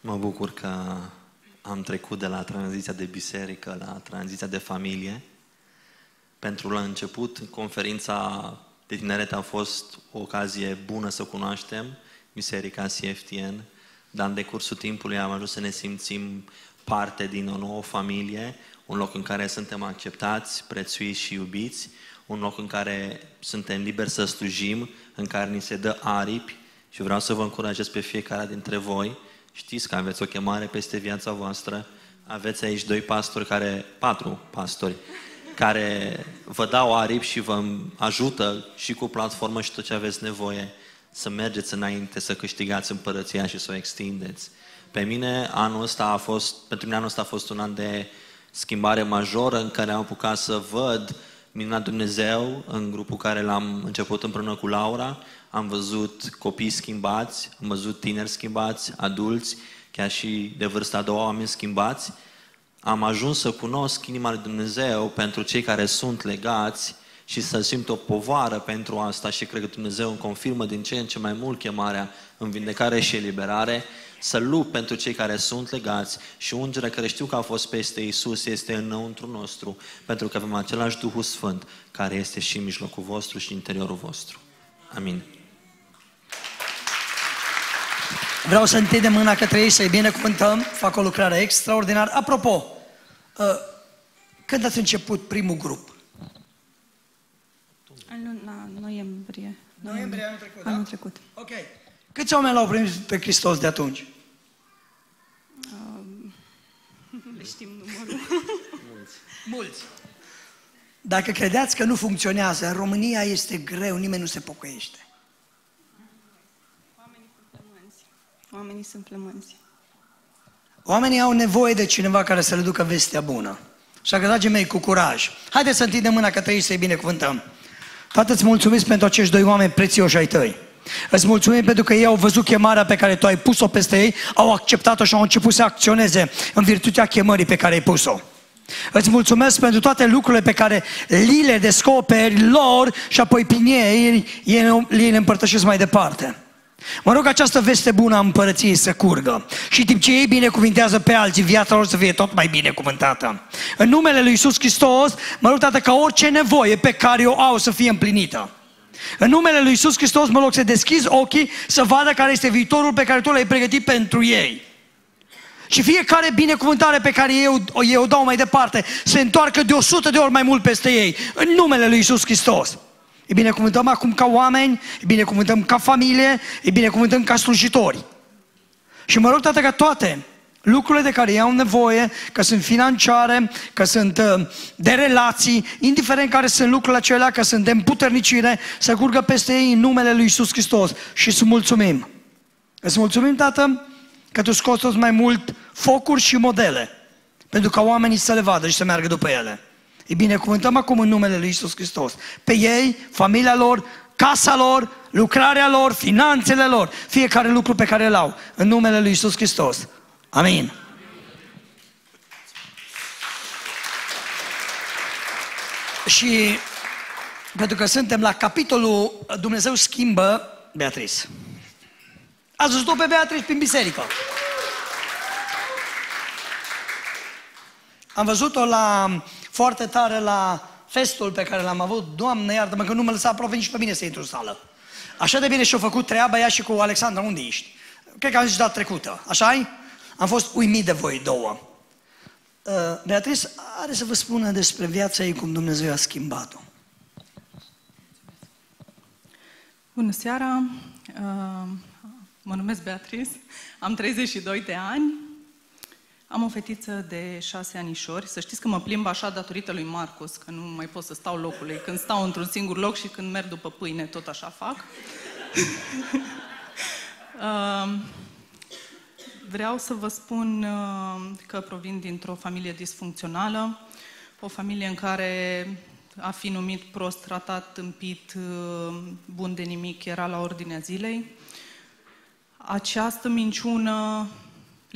Mă bucur că am trecut de la tranziția de biserică la tranziția de familie. Pentru la început, conferința de tineret a fost o ocazie bună să cunoaștem Biserica CFTN, dar în decursul timpului am ajuns să ne simțim parte din o nouă familie, un loc în care suntem acceptați, prețuiți și iubiți, un loc în care suntem liberi să slujim, în care ni se dă aripi și vreau să vă încurajez pe fiecare dintre voi. Știți că aveți o chemare peste viața voastră, aveți aici doi pastori care, patru pastori, care vă dau aripi și vă ajută și cu platformă și tot ce aveți nevoie să mergeți înainte, să câștigați împărăția și să o extindeți. Pe mine anul ăsta a fost, pentru mine anul ăsta a fost un an de schimbare majoră în care am apucat să văd minunat Dumnezeu în grupul care l-am început împreună cu Laura. Am văzut copii schimbați, am văzut tineri schimbați, adulți, chiar și de vârsta a doua oameni schimbați. Am ajuns să cunosc inima lui Dumnezeu pentru cei care sunt legați și să simt o povară pentru asta și cred că Dumnezeu îmi confirmă din ce în ce mai mult chemarea în vindecare și eliberare, să lupt pentru cei care sunt legați și ungerea care știu că a fost peste Isus este înăuntru nostru, pentru că avem același Duhul Sfânt care este și în mijlocul vostru și în interiorul vostru. Amin. Vreau să întindem mâna către ei, să-i binecuvântăm, fac o lucrare extraordinară. Apropo, uh, când ați început primul grup? În luna noiembrie. Noiembrie anul trecut, da? Anul trecut. Ok. Câți oameni l-au primit pe Hristos de atunci? Um, *laughs* le știm numărul. Mulți. Dacă credeți că nu funcționează, în România este greu, nimeni nu se pocăiește. Oamenii sunt flămânzi. Oamenii au nevoie de cineva care să le ducă vestea bună. Așa că, dragii mei, cu curaj. Haideți să întindem mâna către ei să-i binecuvântăm. Tată, îți mulțumesc pentru acești doi oameni prețioși ai tăi. Îți mulțumim pentru că ei au văzut chemarea pe care tu ai pus-o peste ei, au acceptat-o și au început să acționeze în virtutea chemării pe care ai pus-o. Îți mulțumesc pentru toate lucrurile pe care li le descoperi lor și apoi prin ei, ei, ei le împărtășesc mai departe. Mă rog această veste bună a împărăției să curgă și timp ce ei binecuvintează pe alții, viața lor să fie tot mai binecuvântată. În numele Lui Iisus Hristos, mă rog, Tată, ca orice nevoie pe care o au să fie împlinită. În numele Lui Iisus Hristos mă rog să deschizi ochii să vadă care este viitorul pe care Tu l-ai pregătit pentru ei. Și fiecare binecuvântare pe care eu, eu o dau mai departe se întoarcă de 100 de ori mai mult peste ei. În numele Lui Iisus Hristos. Îi binecuvântăm acum ca oameni, îi binecuvântăm ca familie, îi binecuvântăm ca slujitori. Și mă rog, Tată, ca toate lucrurile de care ei au nevoie, că sunt financiare, că sunt uh, de relații, indiferent care sunt lucrurile acelea, că sunt de împuternicire, să curgă peste ei în numele Lui Isus Hristos. Și să mulțumim. Îți mulțumim, Tată, că Tu scoți tot mai mult focuri și modele, pentru ca oamenii să le vadă și să meargă după ele. Îi binecuvântăm acum în numele Lui Isus Hristos. Pe ei, familia lor, casa lor, lucrarea lor, finanțele lor, fiecare lucru pe care îl au, în numele Lui Isus Hristos. Amin. Și pentru că suntem la capitolul Dumnezeu schimbă Beatrice. Ați văzut-o pe Beatrice prin biserică. Am văzut-o la, foarte tare la festul pe care l-am avut. Doamne, iartă-mă că nu mă lăsa aproape nici pe mine să intru în sală. Așa de bine și-a făcut treaba ea și cu Alexandra. Unde ești? Cred că am zis data trecută. așa -i? Am fost uimit de voi două. Uh, Beatrice are să vă spună despre viața ei, cum Dumnezeu a schimbat-o. Bună seara! Uh, Mă numesc Beatrice, am 32 de ani, am o fetiță de șase anișori. Să știți că mă plimb așa datorită lui Marcus, că nu mai pot să stau locului. Când stau într-un singur loc și când merg după pâine, tot așa fac. Uh, *laughs* Vreau să vă spun uh, că provin dintr-o familie disfuncțională. o familie în care a fi numit prost, tratat, tâmpit, uh, bun de nimic era la ordinea zilei. Această minciună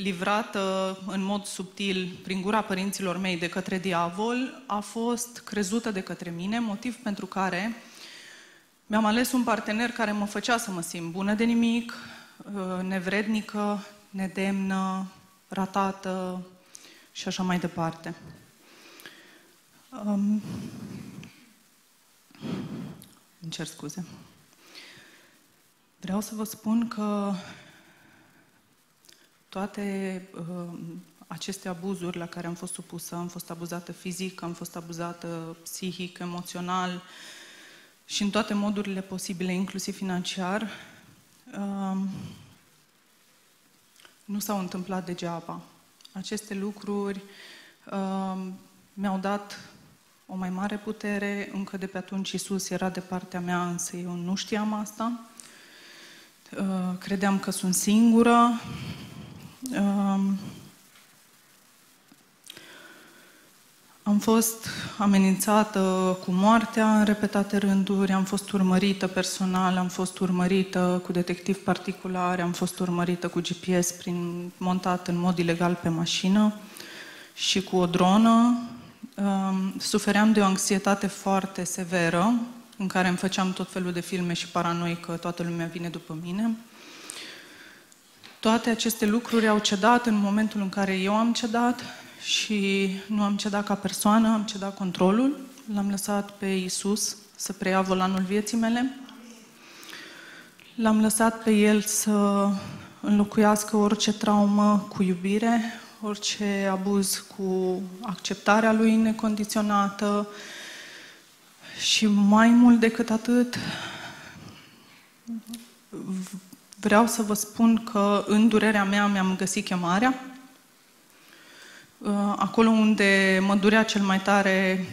livrată în mod subtil prin gura părinților mei de către diavol a fost crezută de către mine, motiv pentru care mi-am ales un partener care mă făcea să mă simt bună de nimic, uh, nevrednică, nedemnă, ratată și așa mai departe. Um, îmi cer scuze. Vreau să vă spun că toate uh, aceste abuzuri la care am fost supusă, am fost abuzată fizic, am fost abuzată psihic, emoțional și în toate modurile posibile, inclusiv financiar, uh, nu s-au întâmplat degeaba. Aceste lucruri uh, mi-au dat o mai mare putere, încă de pe atunci Isus era de partea mea, însă eu nu știam asta. Uh, credeam că sunt singură. Um, am fost amenințată cu moartea în repetate rânduri, am fost urmărită personal, am fost urmărită cu detectiv particular, am fost urmărită cu GPS prin, montat în mod ilegal pe mașină și cu o dronă. Um, sufeream de o anxietate foarte severă, în care îmi făceam tot felul de filme și paranoi că toată lumea vine după mine. Toate aceste lucruri au cedat în momentul în care eu am cedat și nu am cedat ca persoană, am cedat controlul. L-am lăsat pe Isus să preia volanul vieții mele. L-am lăsat pe El să înlocuiască orice traumă cu iubire, orice abuz cu acceptarea Lui necondiționată și mai mult decât atât, vreau să vă spun că în durerea mea mi-am găsit chemarea. Uh, acolo unde mă durea cel mai tare,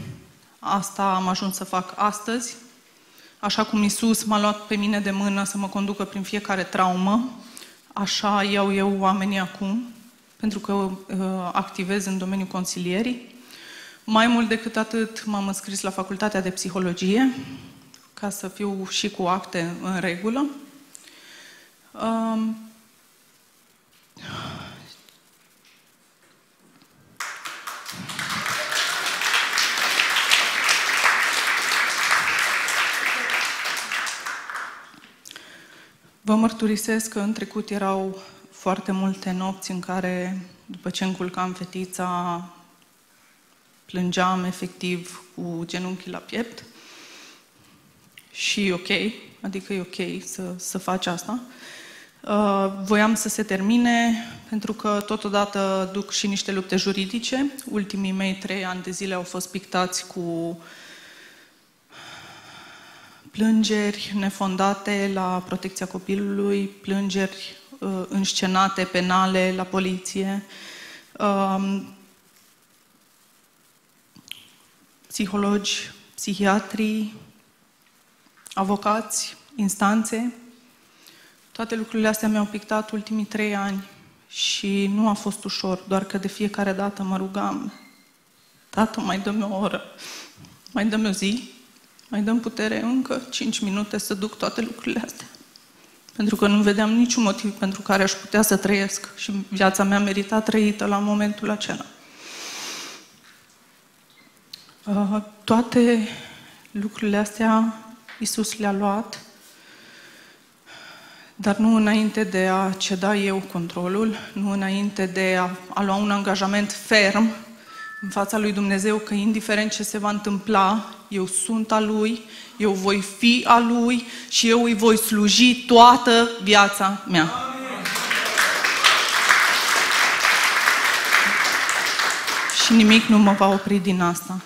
asta am ajuns să fac astăzi. Așa cum Isus m-a luat pe mine de mână să mă conducă prin fiecare traumă, așa iau eu oamenii acum, pentru că uh, activez în domeniul consilierii. Mai mult decât atât, m-am înscris la Facultatea de Psihologie, ca să fiu și cu acte în regulă. Um, Vă mărturisesc că în trecut erau foarte multe nopți în care, după ce înculcam fetița, plângeam efectiv cu genunchii la piept. Și ok, adică e ok să, să faci asta. Uh, voiam să se termine pentru că totodată duc și niște lupte juridice. Ultimii mei trei ani de zile au fost pictați cu plângeri nefondate la protecția copilului, plângeri uh, înscenate penale la poliție, uh, psihologi, psihiatrii, avocați, instanțe. Toate lucrurile astea mi-au pictat ultimii trei ani și nu a fost ușor, doar că de fiecare dată mă rugam, Tată, mai dă-mi o oră, mai dă-mi o zi, mai dăm putere încă 5 minute să duc toate lucrurile astea. Pentru că nu vedeam niciun motiv pentru care aș putea să trăiesc și viața mea merita trăită la momentul acela. Uh, toate lucrurile astea Isus le-a luat, dar nu înainte de a ceda eu controlul, nu înainte de a, a lua un angajament ferm în fața lui Dumnezeu că indiferent ce se va întâmpla, eu sunt a Lui, eu voi fi a Lui și eu îi voi sluji toată viața mea. Și nimic nu mă va opri din asta.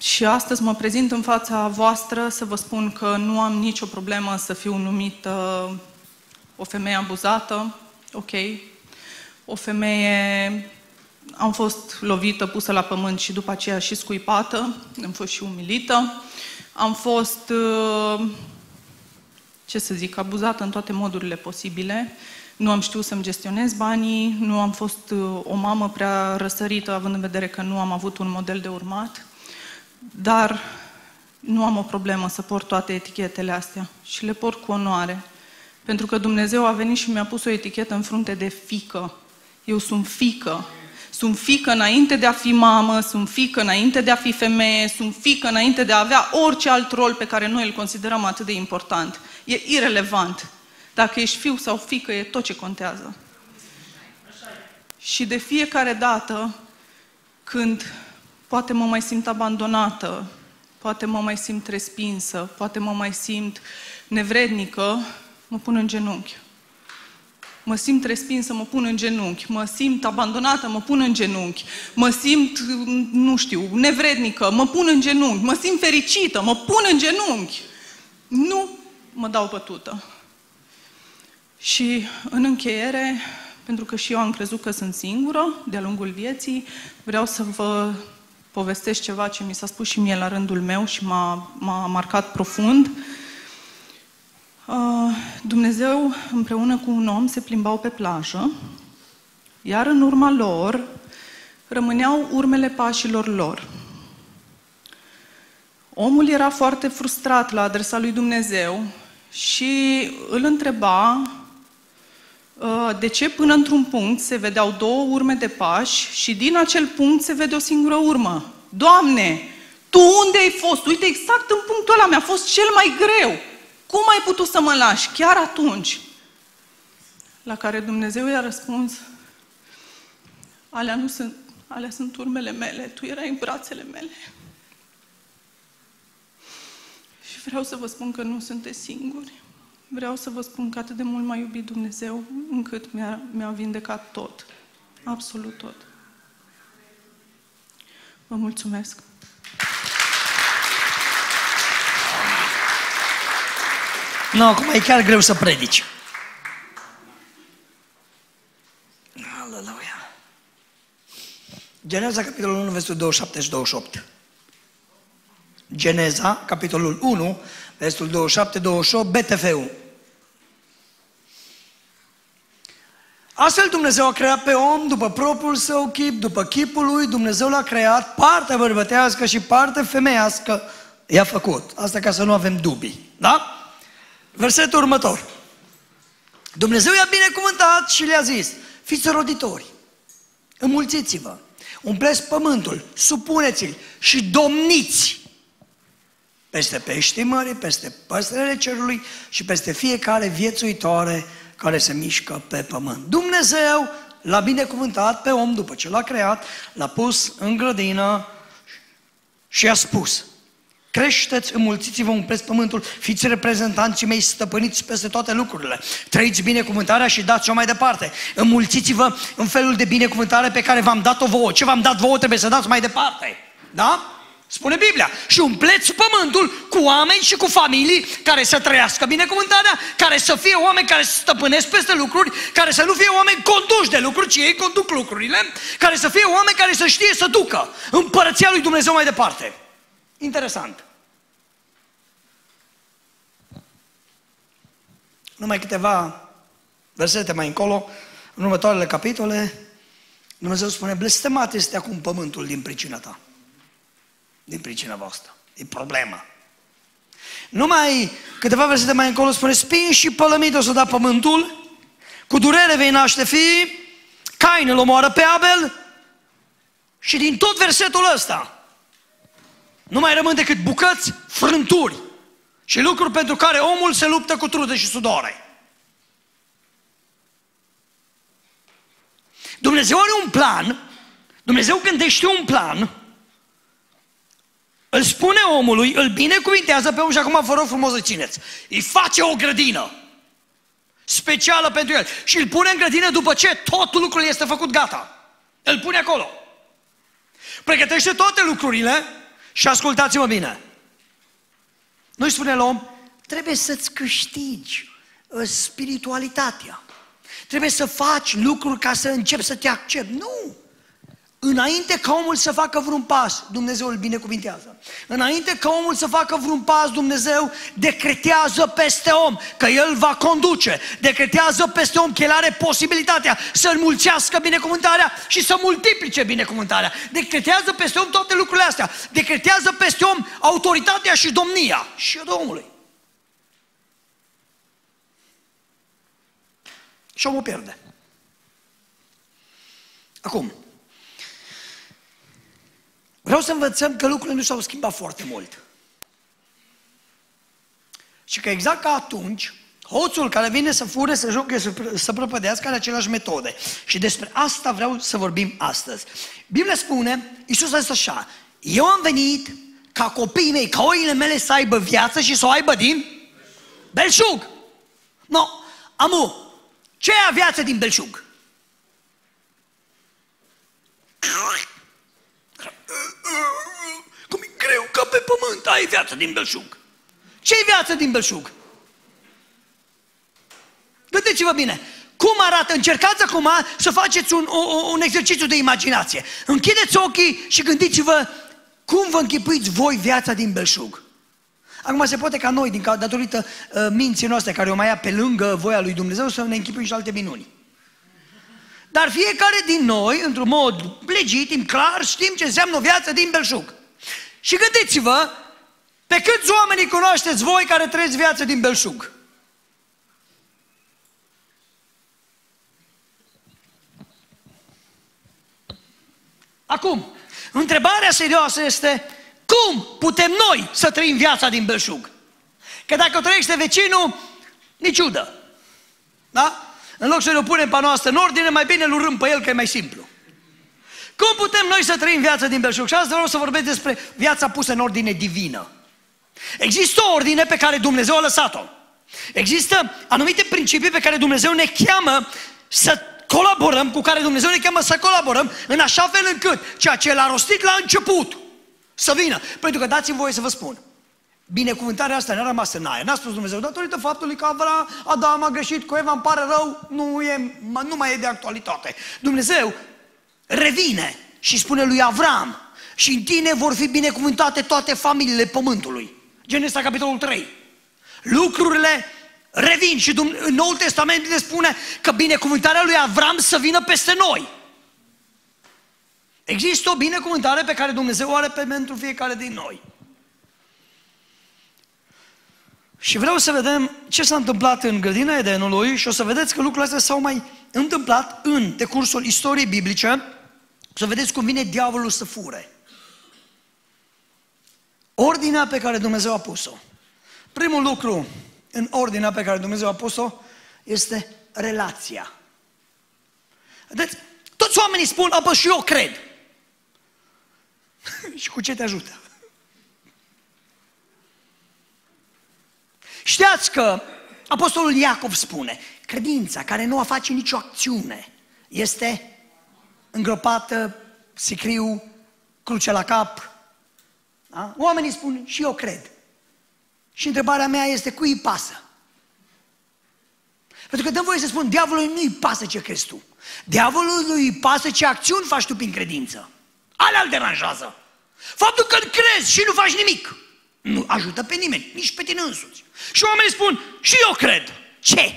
Uh, și astăzi mă prezint în fața voastră să vă spun că nu am nicio problemă să fiu numită o femeie abuzată, ok, o femeie am fost lovită, pusă la pământ și după aceea și scuipată, am fost și umilită, am fost, uh, ce să zic, abuzată în toate modurile posibile, nu am știut să-mi gestionez banii, nu am fost uh, o mamă prea răsărită, având în vedere că nu am avut un model de urmat, dar nu am o problemă să port toate etichetele astea și le port cu onoare. Pentru că Dumnezeu a venit și mi-a pus o etichetă în frunte de fică. Eu sunt fică. Sunt fică înainte de a fi mamă, sunt fică înainte de a fi femeie, sunt fică înainte de a avea orice alt rol pe care noi îl considerăm atât de important. E irelevant. Dacă ești fiu sau fică, e tot ce contează. Și de fiecare dată când poate mă mai simt abandonată, poate mă mai simt respinsă, poate mă mai simt nevrednică, mă pun în genunchi. Mă simt respinsă, mă pun în genunchi. Mă simt abandonată, mă pun în genunchi. Mă simt, nu știu, nevrednică, mă pun în genunchi. Mă simt fericită, mă pun în genunchi. Nu mă dau bătută. Și în încheiere, pentru că și eu am crezut că sunt singură de-a lungul vieții, vreau să vă povestesc ceva ce mi s-a spus și mie la rândul meu și m-a, m-a marcat profund. Uh, Dumnezeu împreună cu un om se plimbau pe plajă, iar în urma lor rămâneau urmele pașilor lor. Omul era foarte frustrat la adresa lui Dumnezeu și îl întreba uh, de ce până într-un punct se vedeau două urme de pași și din acel punct se vede o singură urmă. Doamne, Tu unde ai fost? Uite, exact în punctul ăla mi-a fost cel mai greu. Cum ai putut să mă lași chiar atunci? La care Dumnezeu i-a răspuns, alea nu sunt, alea sunt urmele mele, tu erai în brațele mele. Și vreau să vă spun că nu sunteți singuri. Vreau să vă spun că atât de mult m-a iubit Dumnezeu încât mi-a, mi-a vindecat tot. Absolut tot. Vă mulțumesc. Nu, acum e chiar greu să predici. Aleluia. Geneza, capitolul 1, versetul 27 și 28. Geneza, capitolul 1, versetul 27-28, BTF-ul. Astfel Dumnezeu a creat pe om după propriul său chip, după chipul lui, Dumnezeu l-a creat, partea bărbătească și partea femeiască i-a făcut. Asta ca să nu avem dubii. Da? Versetul următor. Dumnezeu i-a binecuvântat și le-a zis, fiți roditori, înmulțiți-vă, umpleți pământul, supuneți-l și domniți peste peștii mării, peste păstrele cerului și peste fiecare viețuitoare care se mișcă pe pământ. Dumnezeu l-a binecuvântat pe om după ce l-a creat, l-a pus în grădină și a spus, Creșteți, înmulțiți-vă, umpleți pământul, fiți reprezentanții mei, stăpâniți peste toate lucrurile. Trăiți binecuvântarea și dați-o mai departe. Înmulțiți-vă în felul de binecuvântare pe care v-am dat-o vouă. Ce v-am dat vouă trebuie să dați mai departe. Da? Spune Biblia. Și umpleți pământul cu oameni și cu familii care să trăiască binecuvântarea, care să fie oameni care să stăpânesc peste lucruri, care să nu fie oameni conduși de lucruri, ci ei conduc lucrurile, care să fie oameni care să știe să ducă împărăția lui Dumnezeu mai departe. Interesant. Numai câteva versete mai încolo, în următoarele capitole, Dumnezeu spune, blestemat este acum pământul din pricina ta. Din pricina voastră. E problema. Numai câteva versete mai încolo spune, spin și pălămit o să da pământul, cu durere vei naște fi, Cain îl omoară pe Abel și din tot versetul ăsta nu mai rămân decât bucăți, frânturi și lucruri pentru care omul se luptă cu trudă și sudore. Dumnezeu are un plan, Dumnezeu gândește un plan, îl spune omului, îl binecuvintează pe om și acum vă rog frumos să țineți. Îi face o grădină specială pentru el și îl pune în grădină după ce tot lucrul este făcut gata. Îl pune acolo. Pregătește toate lucrurile și ascultați-mă bine. Nu-i spune la om, trebuie să-ți câștigi uh, spiritualitatea. Trebuie să faci lucruri ca să începi să te accept. Nu! Înainte ca omul să facă vreun pas, Dumnezeu îl binecuvintează. Înainte ca omul să facă vreun pas, Dumnezeu decretează peste om că el va conduce. Decretează peste om că el are posibilitatea să înmulțească binecuvântarea și să multiplice binecuvântarea. Decretează peste om toate lucrurile astea. Decretează peste om autoritatea și domnia și a Domnului. Și omul pierde. Acum, Vreau să învățăm că lucrurile nu s-au schimbat foarte mult. Și că exact ca atunci, hoțul care vine să fure, să joace, să, să prăpădească, are aceleași metode. Și despre asta vreau să vorbim astăzi. Biblia spune, Iisus a zis așa, eu am venit ca copiii mei, ca oile mele să aibă viață și să o aibă din belșug. No, amu, ce e viață din belșug? Cum e greu ca pe pământ ai viață din belșug. ce e viață din belșug? Gândiți-vă bine. Cum arată? Încercați acum să faceți un, un, un exercițiu de imaginație. Închideți ochii și gândiți-vă cum vă închipuiți voi viața din belșug. Acum se poate ca noi, din datorită uh, minții noastre care o mai ia pe lângă voia lui Dumnezeu, să ne închipuim și alte minuni. Dar fiecare din noi, într-un mod legitim, clar, știm ce înseamnă o viață din belșug. Și gândiți-vă, pe câți oameni cunoașteți voi care trăiesc viață din belșug? Acum, întrebarea serioasă este, cum putem noi să trăim viața din belșug? Că dacă o trăiește vecinul, nici udă. Da? În loc să ne punem pe noastră în ordine, mai bine îl urâm pe el că e mai simplu. Cum putem noi să trăim viața din belșug? Și asta vreau să vorbesc despre viața pusă în ordine divină. Există o ordine pe care Dumnezeu a lăsat-o. Există anumite principii pe care Dumnezeu ne cheamă să colaborăm, cu care Dumnezeu ne cheamă să colaborăm, în așa fel încât ceea ce l-a rostit la început să vină. Pentru că dați-mi voie să vă spun, binecuvântarea asta n-a rămas în aer. N-a spus Dumnezeu, datorită faptului că Avra, Adam a greșit cu Eva, îmi pare rău, nu, e, nu mai e de actualitate. Dumnezeu revine și spune lui Avram, și în tine vor fi binecuvântate toate familiile pământului. Genesa, capitolul 3. Lucrurile revin și în Noul Testament ne spune că binecuvântarea lui Avram să vină peste noi. Există o binecuvântare pe care Dumnezeu o are pentru fiecare din noi. Și vreau să vedem ce s-a întâmplat în grădina Edenului și o să vedeți că lucrurile astea s-au mai întâmplat în decursul istoriei biblice. Să vedeți cum vine diavolul să fure. Ordinea pe care Dumnezeu a pus-o. Primul lucru în ordinea pe care Dumnezeu a pus-o este relația. Vedeți? Toți oamenii spun, apă și eu cred. *laughs* și cu ce te ajută? Știați că Apostolul Iacov spune, credința care nu a face nicio acțiune este îngropată, sicriu, cruce la cap. Da? Oamenii spun, și eu cred. Și întrebarea mea este, cui îi pasă? Pentru că dăm voie să spun, diavolului nu îi pasă ce crezi tu. Diavolului îi pasă ce acțiuni faci tu prin credință. Alea îl deranjează. Faptul că crezi și nu faci nimic nu ajută pe nimeni, nici pe tine însuți. Și oamenii spun, și eu cred. Ce?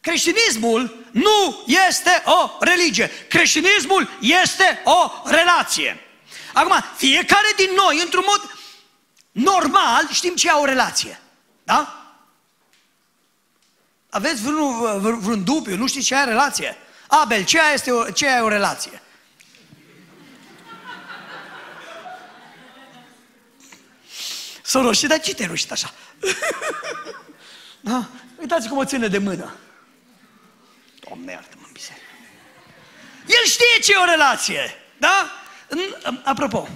Creștinismul nu este o religie. Creștinismul este o relație. Acum, fiecare din noi, într-un mod normal, știm ce e o relație. Da? Aveți vreun, vreun dubiu, nu știți ce e relație? Abel, ce este o, ce e o relație? S-a roșit, dar ce te roșit așa? *laughs* da? Uitați cum o ține de mână. Doamne, iartă-mă în biserică. El știe ce e o relație, da? Apropo,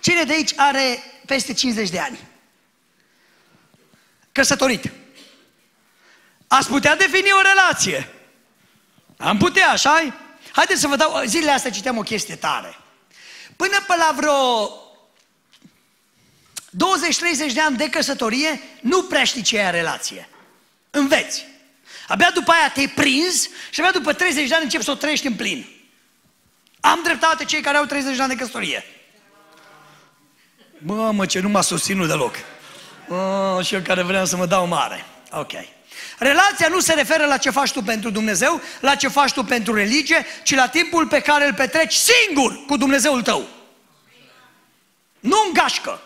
cine de aici are peste 50 de ani? Căsătorit. Ați putea defini o relație? Am putea, așa Haideți să vă dau, zilele astea citeam o chestie tare. Până pe la vreo 20-30 de ani de căsătorie, nu prea știi ce e relație. Înveți. Abia după aia te-ai prins și abia după 30 de ani începi să o trăiești în plin. Am dreptate cei care au 30 de ani de căsătorie. Mă, mă, ce nu m-a susținut deloc. Mă, și eu care vreau să mă dau mare. Ok. Relația nu se referă la ce faci tu pentru Dumnezeu, la ce faci tu pentru religie, ci la timpul pe care îl petreci singur cu Dumnezeul tău. Nu în gașcă.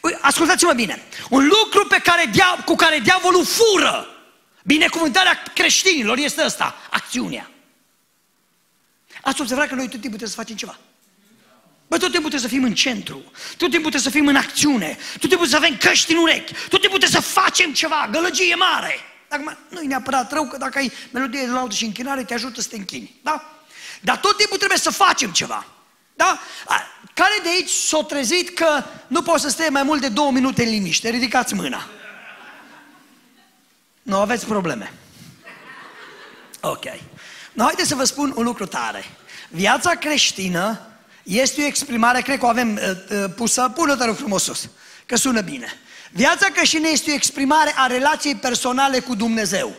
Ui, Ascultați-mă bine. Un lucru pe care dia- cu care diavolul fură binecuvântarea creștinilor este ăsta, acțiunea. Ați observat că noi tot timpul trebuie să facem ceva. Bă, tot timpul trebuie să fim în centru, tot timpul trebuie să fim în acțiune, tot timpul trebuie să avem căști în urechi, tot timpul trebuie să facem ceva, gălăgie mare. Acum, nu e neapărat rău că dacă ai melodie de laudă și închinare, te ajută să te închini, da? Dar tot timpul trebuie să facem ceva. Da? A, Care de aici s-a trezit că nu poți să stai mai mult de două minute în liniște? Ridicați mâna. Nu aveți probleme. Ok. No, haideți să vă spun un lucru tare. Viața creștină este o exprimare, cred că o avem uh, uh, pusă, pune-o te rog frumos sus, că sună bine. Viața creștină este o exprimare a relației personale cu Dumnezeu.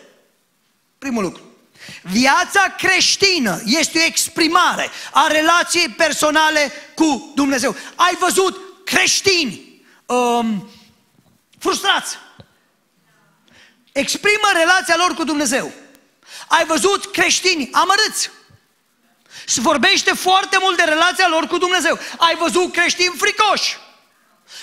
Primul lucru. Viața creștină este o exprimare a relației personale cu Dumnezeu. Ai văzut creștini um, frustrați. Exprimă relația lor cu Dumnezeu. Ai văzut creștini amărâți. Se vorbește foarte mult de relația lor cu Dumnezeu. Ai văzut creștini fricoși.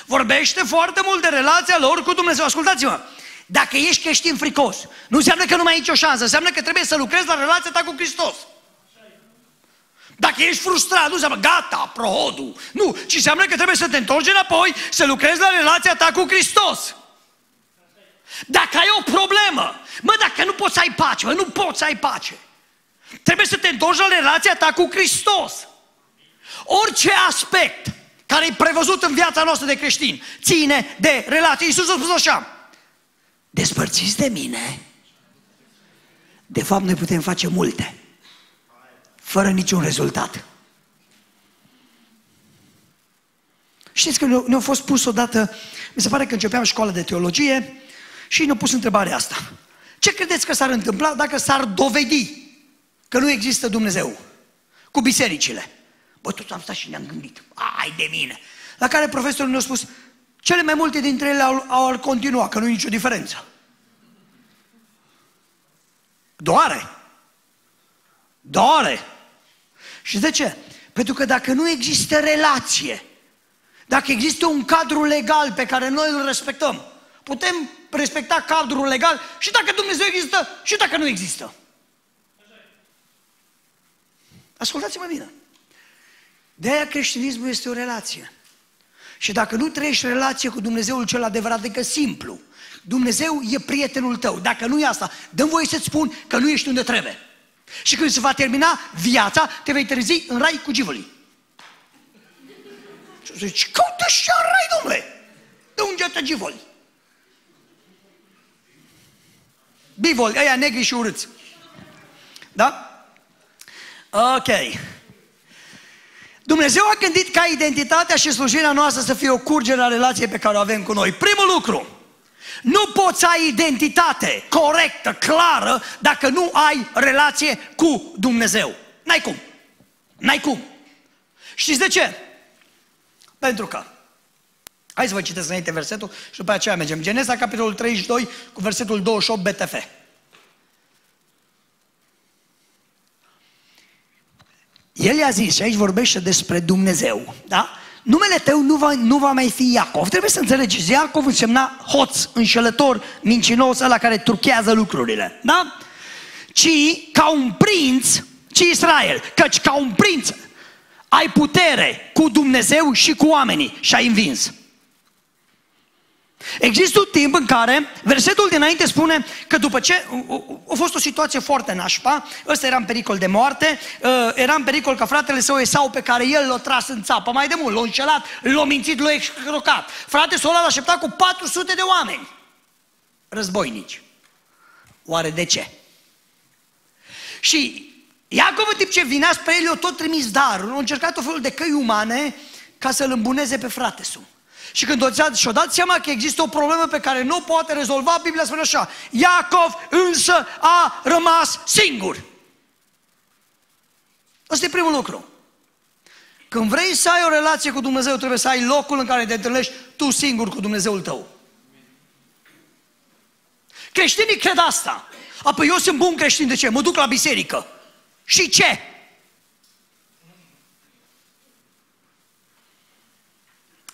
Vorbește foarte mult de relația lor cu Dumnezeu. Ascultați-mă, dacă ești creștin fricos, nu înseamnă că nu mai ai nicio șansă, înseamnă că trebuie să lucrezi la relația ta cu Hristos. Dacă ești frustrat, nu înseamnă gata, prohodul. Nu, ci înseamnă că trebuie să te întorci înapoi, să lucrezi la relația ta cu Hristos. Dacă ai o problemă, mă, dacă nu poți să ai pace, mă, nu poți să ai pace. Trebuie să te întorci la relația ta cu Hristos. Orice aspect care e prevăzut în viața noastră de creștin ține de relație. Iisus a spus așa, despărțiți de mine, de fapt noi putem face multe, fără niciun rezultat. Știți că ne-a ne fost pus odată, mi se pare că începeam școala de teologie și ne-a pus întrebarea asta. Ce credeți că s-ar întâmpla dacă s-ar dovedi că nu există Dumnezeu cu bisericile? Bă, tot am stat și ne-am gândit, ai de mine. La care profesorul ne-a spus, cele mai multe dintre ele au, au ar continua, că nu e nicio diferență. Doare. Doare. Și de ce? Pentru că dacă nu există relație, dacă există un cadru legal pe care noi îl respectăm, putem respecta cadrul legal și dacă Dumnezeu există și dacă nu există. Ascultați-mă bine. De aia creștinismul este o relație. Și dacă nu trăiești relație cu Dumnezeul cel adevărat, adică simplu, Dumnezeu e prietenul tău. Dacă nu e asta, dă voie să-ți spun că nu ești unde trebuie. Și când se va termina viața, te vei trezi în rai cu givălii. Și zici, caută și în rai, domnule! De unde te givoli? Bivoli, ăia negri și urâți. Da? Ok. Dumnezeu a gândit ca identitatea și slujirea noastră să fie o curgere a relației pe care o avem cu noi. Primul lucru, nu poți să ai identitate corectă, clară, dacă nu ai relație cu Dumnezeu. N-ai cum. N-ai cum. Știți de ce? Pentru că Hai să vă citesc înainte versetul și după aceea mergem. Geneza, capitolul 32, cu versetul 28 BTF. El i-a zis, și aici vorbește despre Dumnezeu, da? Numele tău nu va, nu va mai fi Iacov. Trebuie să înțelegeți, Iacov însemna hoț, înșelător, mincinos, ăla care turchează lucrurile, da? Ci ca un prinț, ci Israel, căci ca un prinț ai putere cu Dumnezeu și cu oamenii și ai învins. Există un timp în care versetul dinainte spune că după ce a fost o situație foarte nașpa, ăsta era în pericol de moarte, ă, era în pericol ca fratele său Esau pe care el l-a tras în țapă mai de mult, l-a înșelat, l-a mințit, l-a excrocat. Frate său l-a așteptat cu 400 de oameni, războinici. Oare de ce? Și Iacov în timp ce vinea spre el, i-a tot trimis darul, a încercat o felul de căi umane ca să-l îmbuneze pe frate său. Și când o dat, și-o dat seama că există o problemă pe care nu o poate rezolva, Biblia spune așa, Iacov însă a rămas singur. Asta e primul lucru. Când vrei să ai o relație cu Dumnezeu, trebuie să ai locul în care te întâlnești tu singur cu Dumnezeul tău. Creștinii cred asta. Apoi eu sunt bun creștin, de ce? Mă duc la biserică. Și ce?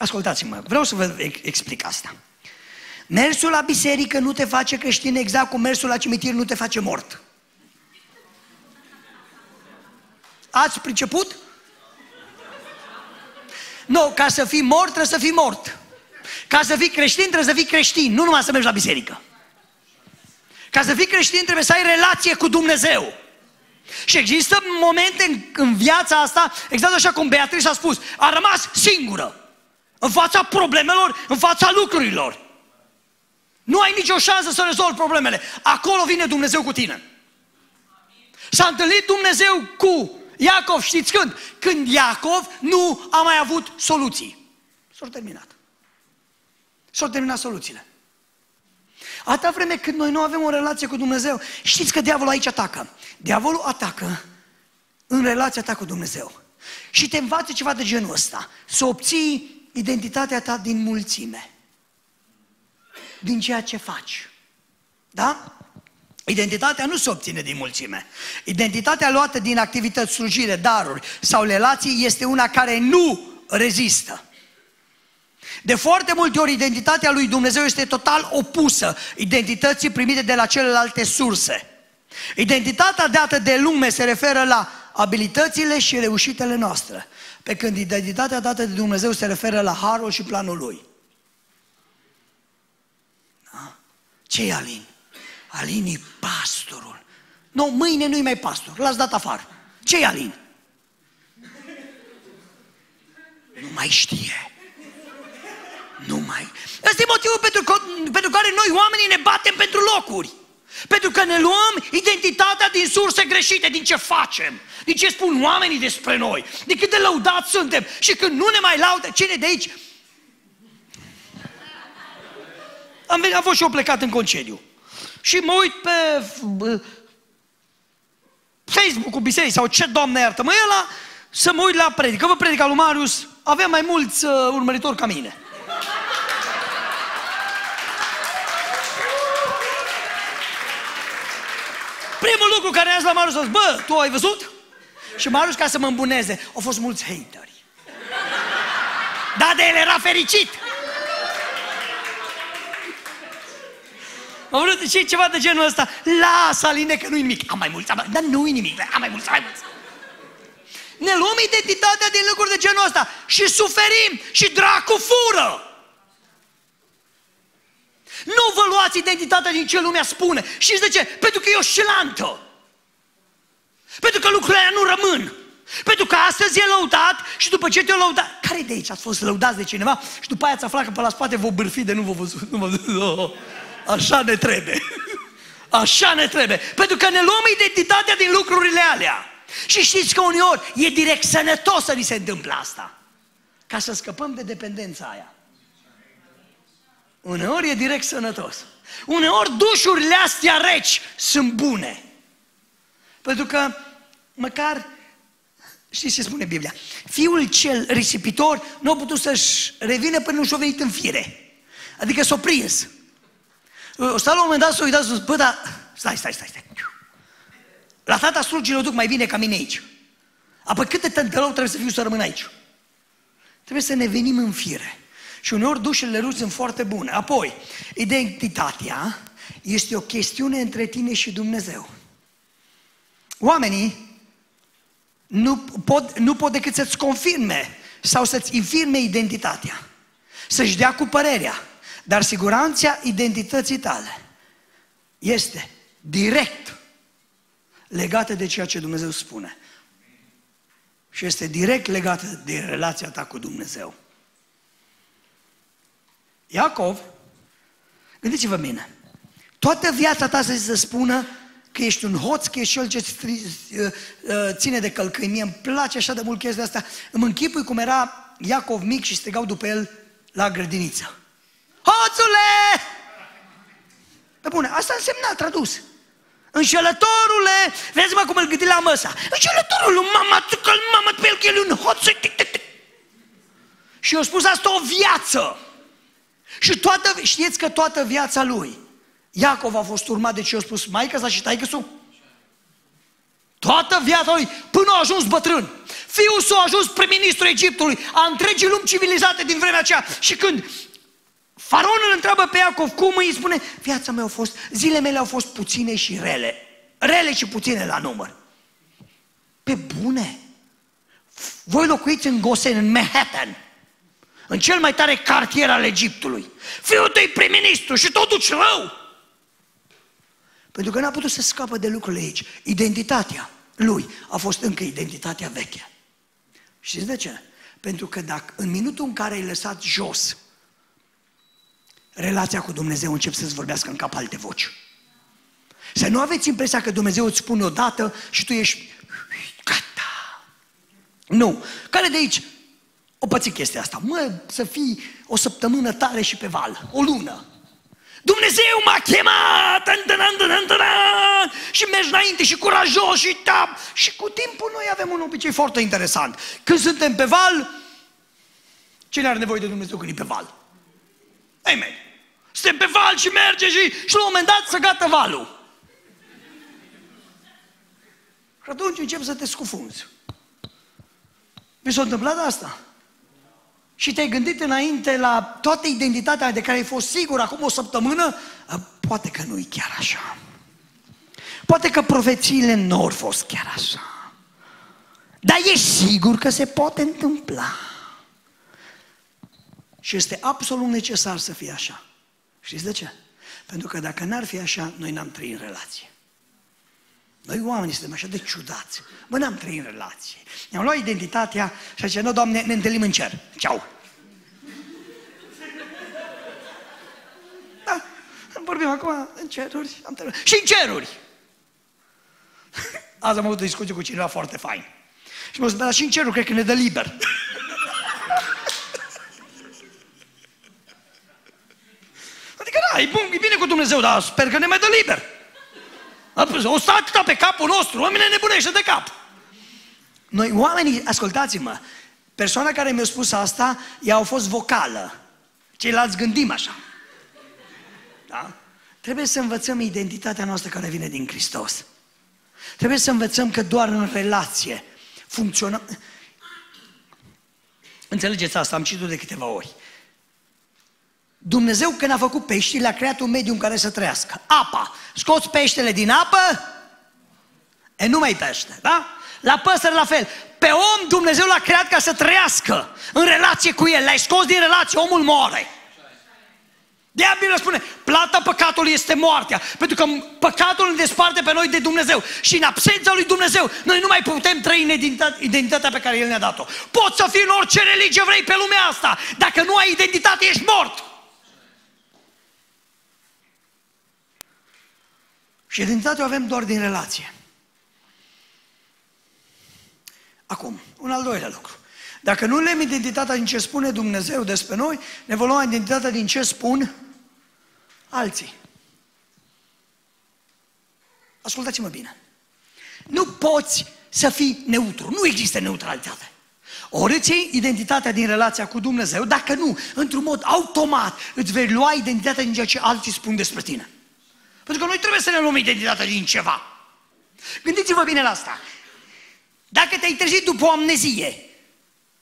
Ascultați-mă, vreau să vă explic asta. Mersul la biserică nu te face creștin exact cum mersul la cimitir nu te face mort. Ați priceput? Nu, ca să fii mort trebuie să fii mort. Ca să fii creștin trebuie să fii creștin, nu numai să mergi la biserică. Ca să fii creștin trebuie să ai relație cu Dumnezeu. Și există momente în, în viața asta, exact așa cum Beatrice a spus, a rămas singură. În fața problemelor, în fața lucrurilor. Nu ai nicio șansă să rezolvi problemele. Acolo vine Dumnezeu cu tine. S-a întâlnit Dumnezeu cu Iacov, știți când? Când Iacov nu a mai avut soluții. S-au terminat. S-au terminat soluțiile. Atâta vreme când noi nu avem o relație cu Dumnezeu, știți că diavolul aici atacă. Diavolul atacă în relația ta cu Dumnezeu. Și te învață ceva de genul ăsta. Să obții identitatea ta din mulțime. Din ceea ce faci. Da? Identitatea nu se obține din mulțime. Identitatea luată din activități, slujire, daruri sau relații este una care nu rezistă. De foarte multe ori identitatea lui Dumnezeu este total opusă identității primite de la celelalte surse. Identitatea dată de lume se referă la abilitățile și reușitele noastre, pe când identitatea dată de Dumnezeu se referă la harul și planul lui. Da? ce e Alin? Alin e pastorul. Nu, mâine nu-i mai pastor, l-ați dat afară. ce e Alin? Nu mai știe. Nu mai. Ăsta e motivul pentru, pentru care noi oamenii ne batem pentru locuri. Pentru că ne luăm identitatea din surse greșite, din ce facem, din ce spun oamenii despre noi, din cât de lăudați suntem. Și când nu ne mai laudă, cine de aici? Am, venit, am fost și eu plecat în concediu. Și mă uit pe Facebook-ul bisericii sau ce doamne iartă mă ăla, să mă uit la predică. Vă predica lui Marius, avea mai mulți uh, urmăritori ca mine. Primul lucru care a zis la Marius a zis, bă, tu ai văzut? Și Marius, ca să mă îmbuneze, au fost mulți hateri. Dar de el era fericit. Am vrut și ceva de genul ăsta. Lasă, Aline, că nu-i nimic. Am mai mulți, am mai... dar nu-i nimic. Am mai mulți, am mai mulți. Ne luăm identitatea din lucruri de genul ăsta și suferim și dracu fură. Nu vă luați identitatea din ce lumea spune. Știți de ce? Pentru că e o șelantă. Pentru că lucrurile aia nu rămân. Pentru că astăzi e lăudat și după ce te-a lăudat... Care de aici ați fost lăudați de cineva și după aia ați aflat că pe la spate vă bârfi de nu vă văzut. Nu vă văzut. Oh, așa ne trebuie. *laughs* Așa ne trebuie. Pentru că ne luăm identitatea din lucrurile alea. Și știți că uneori e direct sănătos să ni se întâmplă asta. Ca să scăpăm de dependența aia. Uneori e direct sănătos. Uneori dușurile astea reci sunt bune. Pentru că măcar, știți ce spune Biblia? Fiul cel risipitor nu a putut să-și revină până nu și-a venit în fire. Adică s-a prins. O stat la un moment dat s-a uitat și bă, dar stai, stai, stai, stai. La tata slugile o duc mai bine ca mine aici. Apoi câte tântălău trebuie să fiu să rămân aici? Trebuie să ne venim în fire. Și uneori dușele lui sunt foarte bune. Apoi, identitatea este o chestiune între tine și Dumnezeu. Oamenii nu pot, nu pot decât să-ți confirme sau să-ți infirme identitatea. Să-și dea cu părerea. Dar siguranța identității tale este direct legată de ceea ce Dumnezeu spune. Și este direct legată de relația ta cu Dumnezeu. Iacov, gândiți-vă bine, toată viața ta să se spună că ești un hoț, că ești cel ce uh, uh, ține de călcâi. Mie îmi place așa de mult chestia asta. Îmi închipui cum era Iacov mic și strigau după el la grădiniță. Hoțule! Pe bune, asta însemna tradus. Înșelătorule, vezi mă cum îl gândi la măsa. Înșelătorul, mama, țucă mama, pe el că el e un hoț. tic, tic, tic. Și eu spus asta o viață. Și toată, știți că toată viața lui, Iacov a fost urmat de ce eu spus maică sa și taică -su? Toată viața lui, până a ajuns bătrân. Fiul său a ajuns prim-ministru Egiptului, a întregii lumi civilizate din vremea aceea. Și când Faraon îl întreabă pe Iacov cum îi spune, viața mea a fost, zilele mele au fost puține și rele. Rele și puține la număr. Pe bune. Voi locuiți în Gosen, în Manhattan, în cel mai tare cartier al Egiptului. Fiul tău prim-ministru și tot duci rău. Pentru că n-a putut să scapă de lucrurile aici. Identitatea lui a fost încă identitatea veche. Știți de ce? Pentru că dacă în minutul în care ai lăsat jos relația cu Dumnezeu începe să-ți vorbească în cap alte voci. Să nu aveți impresia că Dumnezeu îți spune odată și tu ești gata. Nu. Care de aici o păți chestia asta? Mă, să fii o săptămână tare și pe val, o lună. Dumnezeu m-a chemat tân, tân, tân, tân, tân, și mergi înainte și curajos și tap. Și cu timpul noi avem un obicei foarte interesant. Când suntem pe val, cine are nevoie de Dumnezeu când e pe val? Amen. Suntem pe val și merge și, și la un moment dat să gata valul. Și atunci încep să te scufunzi. Mi s-a întâmplat asta. Și te-ai gândit înainte la toată identitatea de care ai fost sigur acum o săptămână? Poate că nu e chiar așa. Poate că profețiile nu au fost chiar așa. Dar e sigur că se poate întâmpla. Și este absolut necesar să fie așa. Știți de ce? Pentru că dacă n-ar fi așa, noi n-am trăit în relație. Noi oamenii suntem așa de ciudați. Bă, n-am trăit în relație. Ne-am luat identitatea și zice, nu, Doamne, ne întâlnim în cer. Ceau! Da, vorbim acum în ceruri. Am terminat. și în ceruri! *laughs* Azi am avut o discuție cu cineva foarte fain. Și mă dar și în ceruri cred că ne dă liber. *laughs* Adică da, e, bun, e bine cu Dumnezeu, dar sper că ne mai dă liber. O stă atâta pe capul nostru, oamenii nebunește de cap. Noi, oamenii, ascultați-mă, persoana care mi-a spus asta, ea a fost vocală. Ceilalți gândim așa. Da? Trebuie să învățăm identitatea noastră care vine din Hristos. Trebuie să învățăm că doar în relație funcționăm. Înțelegeți asta, am citit de câteva ori. Dumnezeu când a făcut pești, le-a creat un mediu în care să trăiască. Apa. Scoți peștele din apă, e nu mai pește, da? La păsări la fel. Pe om Dumnezeu l-a creat ca să trăiască în relație cu el. L-ai scos din relație, omul moare. De aia Biblia spune, plata păcatului este moartea, pentru că păcatul ne desparte pe noi de Dumnezeu și în absența lui Dumnezeu noi nu mai putem trăi în identitatea pe care El ne-a dat-o. Poți să fii în orice religie vrei pe lumea asta, dacă nu ai identitate ești mort. Și identitatea o avem doar din relație. Acum, un al doilea lucru. Dacă nu luăm identitatea din ce spune Dumnezeu despre noi, ne vom lua identitatea din ce spun alții. Ascultați-mă bine. Nu poți să fii neutru. Nu există neutralitate. Ori îți iei identitatea din relația cu Dumnezeu, dacă nu, într-un mod automat, îți vei lua identitatea din ceea ce alții spun despre tine. Pentru că noi trebuie să ne luăm identitatea din ceva. Gândiți-vă bine la asta. Dacă te-ai trezit după o amnezie,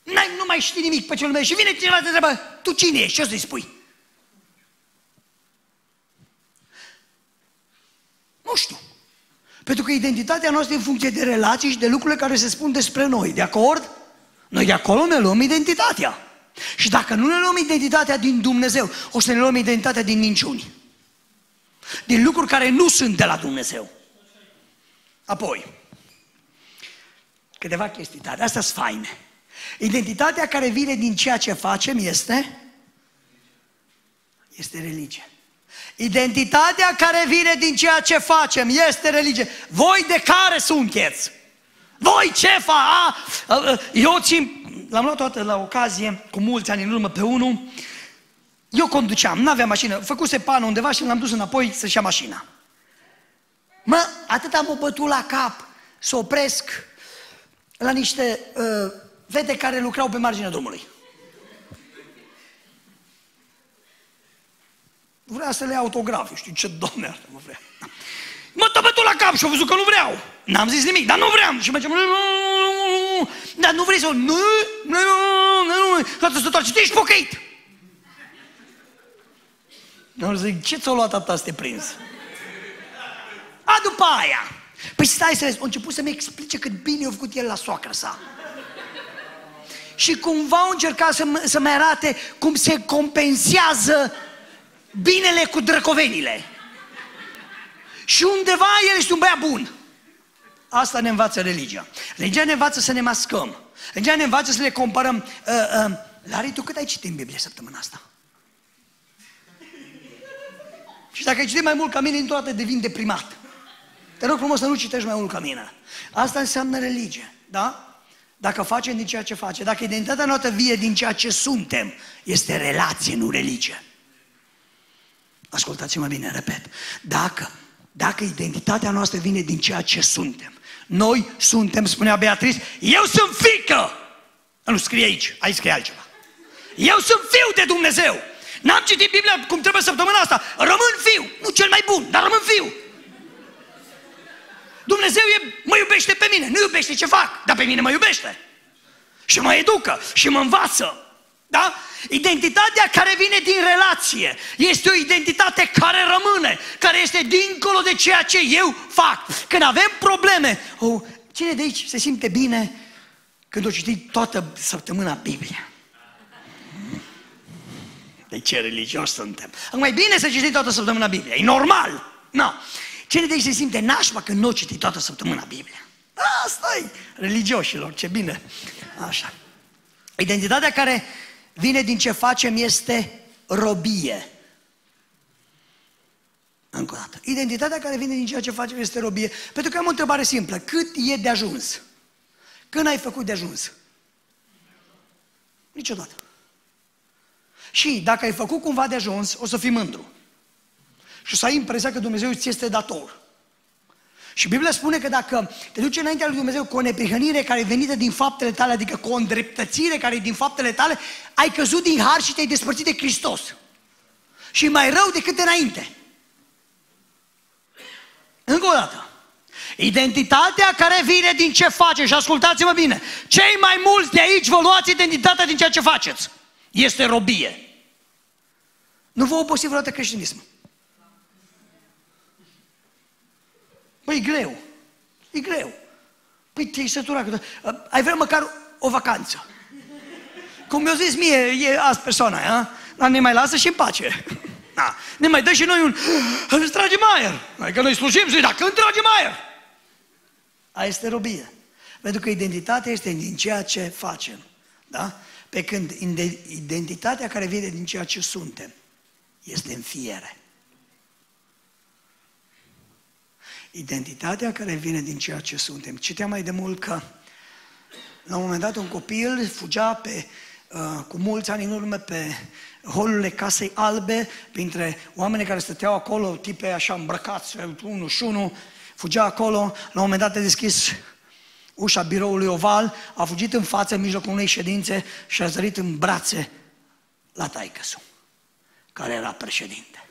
n-ai, nu mai știi nimic pe ce lume și vine cineva te întreabă, tu cine ești? Ce o să-i spui? Nu știu. Pentru că identitatea noastră e în funcție de relații și de lucrurile care se spun despre noi. De acord? Noi de acolo ne luăm identitatea. Și dacă nu ne luăm identitatea din Dumnezeu, o să ne luăm identitatea din minciuni. Din lucruri care nu sunt de la Dumnezeu. Apoi, câteva chestii, dar astea sunt faine. Identitatea care vine din ceea ce facem este este religie. Identitatea care vine din ceea ce facem este religie. Voi de care sunteți? Voi ce fa? Eu țin, l-am luat toată la ocazie, cu mulți ani în urmă, pe unul Eu conduceam, nu aveam mașină, făcuse pană undeva și l-am dus înapoi să-și ia mașina. Mă, atât am o bătut la cap să opresc la niște uh, fete care lucrau pe marginea drumului. Vrea să le ia autograf, știu ce doamne asta mă vrea. Mă tot bătut la cap și au văzut că nu vreau. N-am zis nimic, dar nu vreau. Și mergem, dar nu vrei să... Nu, nu, nu, nu, toată să toarce, tu ești pocăit. Nu zic, ce ți-a luat atâta să te prins? A, după aia. Păi stai să vezi, a început să-mi explice cât bine a făcut el la soacră sa. Și cumva au încercat să, să mi arate cum se compensează binele cu drăcovenile. Și undeva el este un băiat bun. Asta ne învață religia. Religia ne învață să ne mascăm. Religia ne învață să le comparăm. Uh, uh, Lari, tu cât ai citit în Biblie săptămâna asta? Și dacă ai citit mai mult ca mine, într-o dată devin deprimat. Te rog frumos să nu citești mai mult ca mine. Asta înseamnă religie, da? Dacă facem din ceea ce face, dacă identitatea noastră vie din ceea ce suntem, este relație, nu religie. Ascultați-mă bine, repet. Dacă, dacă identitatea noastră vine din ceea ce suntem, noi suntem, spunea Beatrice, eu sunt fică! Nu scrie aici, aici scrie altceva. Eu sunt fiu de Dumnezeu! N-am citit Biblia cum trebuie săptămâna asta. Rămân fiu. Nu cel mai bun, dar rămân fiu. Dumnezeu e, mă iubește pe mine. Nu iubește ce fac, dar pe mine mă iubește. Și mă educă și mă învață. Da? Identitatea care vine din relație este o identitate care rămâne, care este dincolo de ceea ce eu fac. Când avem probleme, oh, cine de aici se simte bine când o citit toată săptămâna Biblia? De ce religios suntem? Acum e bine să citiți toată săptămâna Biblia, e normal. Nu. No. Cine de aici se simte nașpa când nu o citi toată săptămâna Biblia? Asta e religioșilor, ce bine. Așa. Identitatea care vine din ce facem este robie. Încă o dată. Identitatea care vine din ceea ce facem este robie. Pentru că am o întrebare simplă. Cât e de ajuns? Când ai făcut de ajuns? Niciodată. Și dacă ai făcut cumva de ajuns, o să fii mândru. Și o să ai impresia că Dumnezeu ți este dator. Și Biblia spune că dacă te duci înaintea lui Dumnezeu cu o neprihănire care e venită din faptele tale, adică cu o îndreptățire care e din faptele tale, ai căzut din har și te-ai despărțit de Hristos. Și mai rău decât înainte. Încă o dată. Identitatea care vine din ce faceți, și ascultați-mă bine, cei mai mulți de aici vă luați identitatea din ceea ce faceți. Este robie. Nu vă obosi vreodată creștinismul. Păi e greu. E greu. Păi te-ai săturat. Ai vrea măcar o vacanță. Cum mi-a zis mie, e azi persoana aia, dar ne mai lasă și în pace. Da. Ne mai dă și noi un... Îți trage maier. Adică noi slujim și dacă îmi trage maier. Aia este robie. Pentru că identitatea este din ceea ce facem. Da? Pe când identitatea care vine din ceea ce suntem este în fiere. Identitatea care vine din ceea ce suntem. Citeam mai de mult că la un moment dat un copil fugea pe, uh, cu mulți ani în urmă pe holurile casei albe, printre oameni care stăteau acolo, tipe așa îmbrăcați, unul și unul, fugea acolo, la un moment dat a deschis ușa biroului oval, a fugit în față în mijlocul unei ședințe și a zărit în brațe la taicăsul, care era președinte.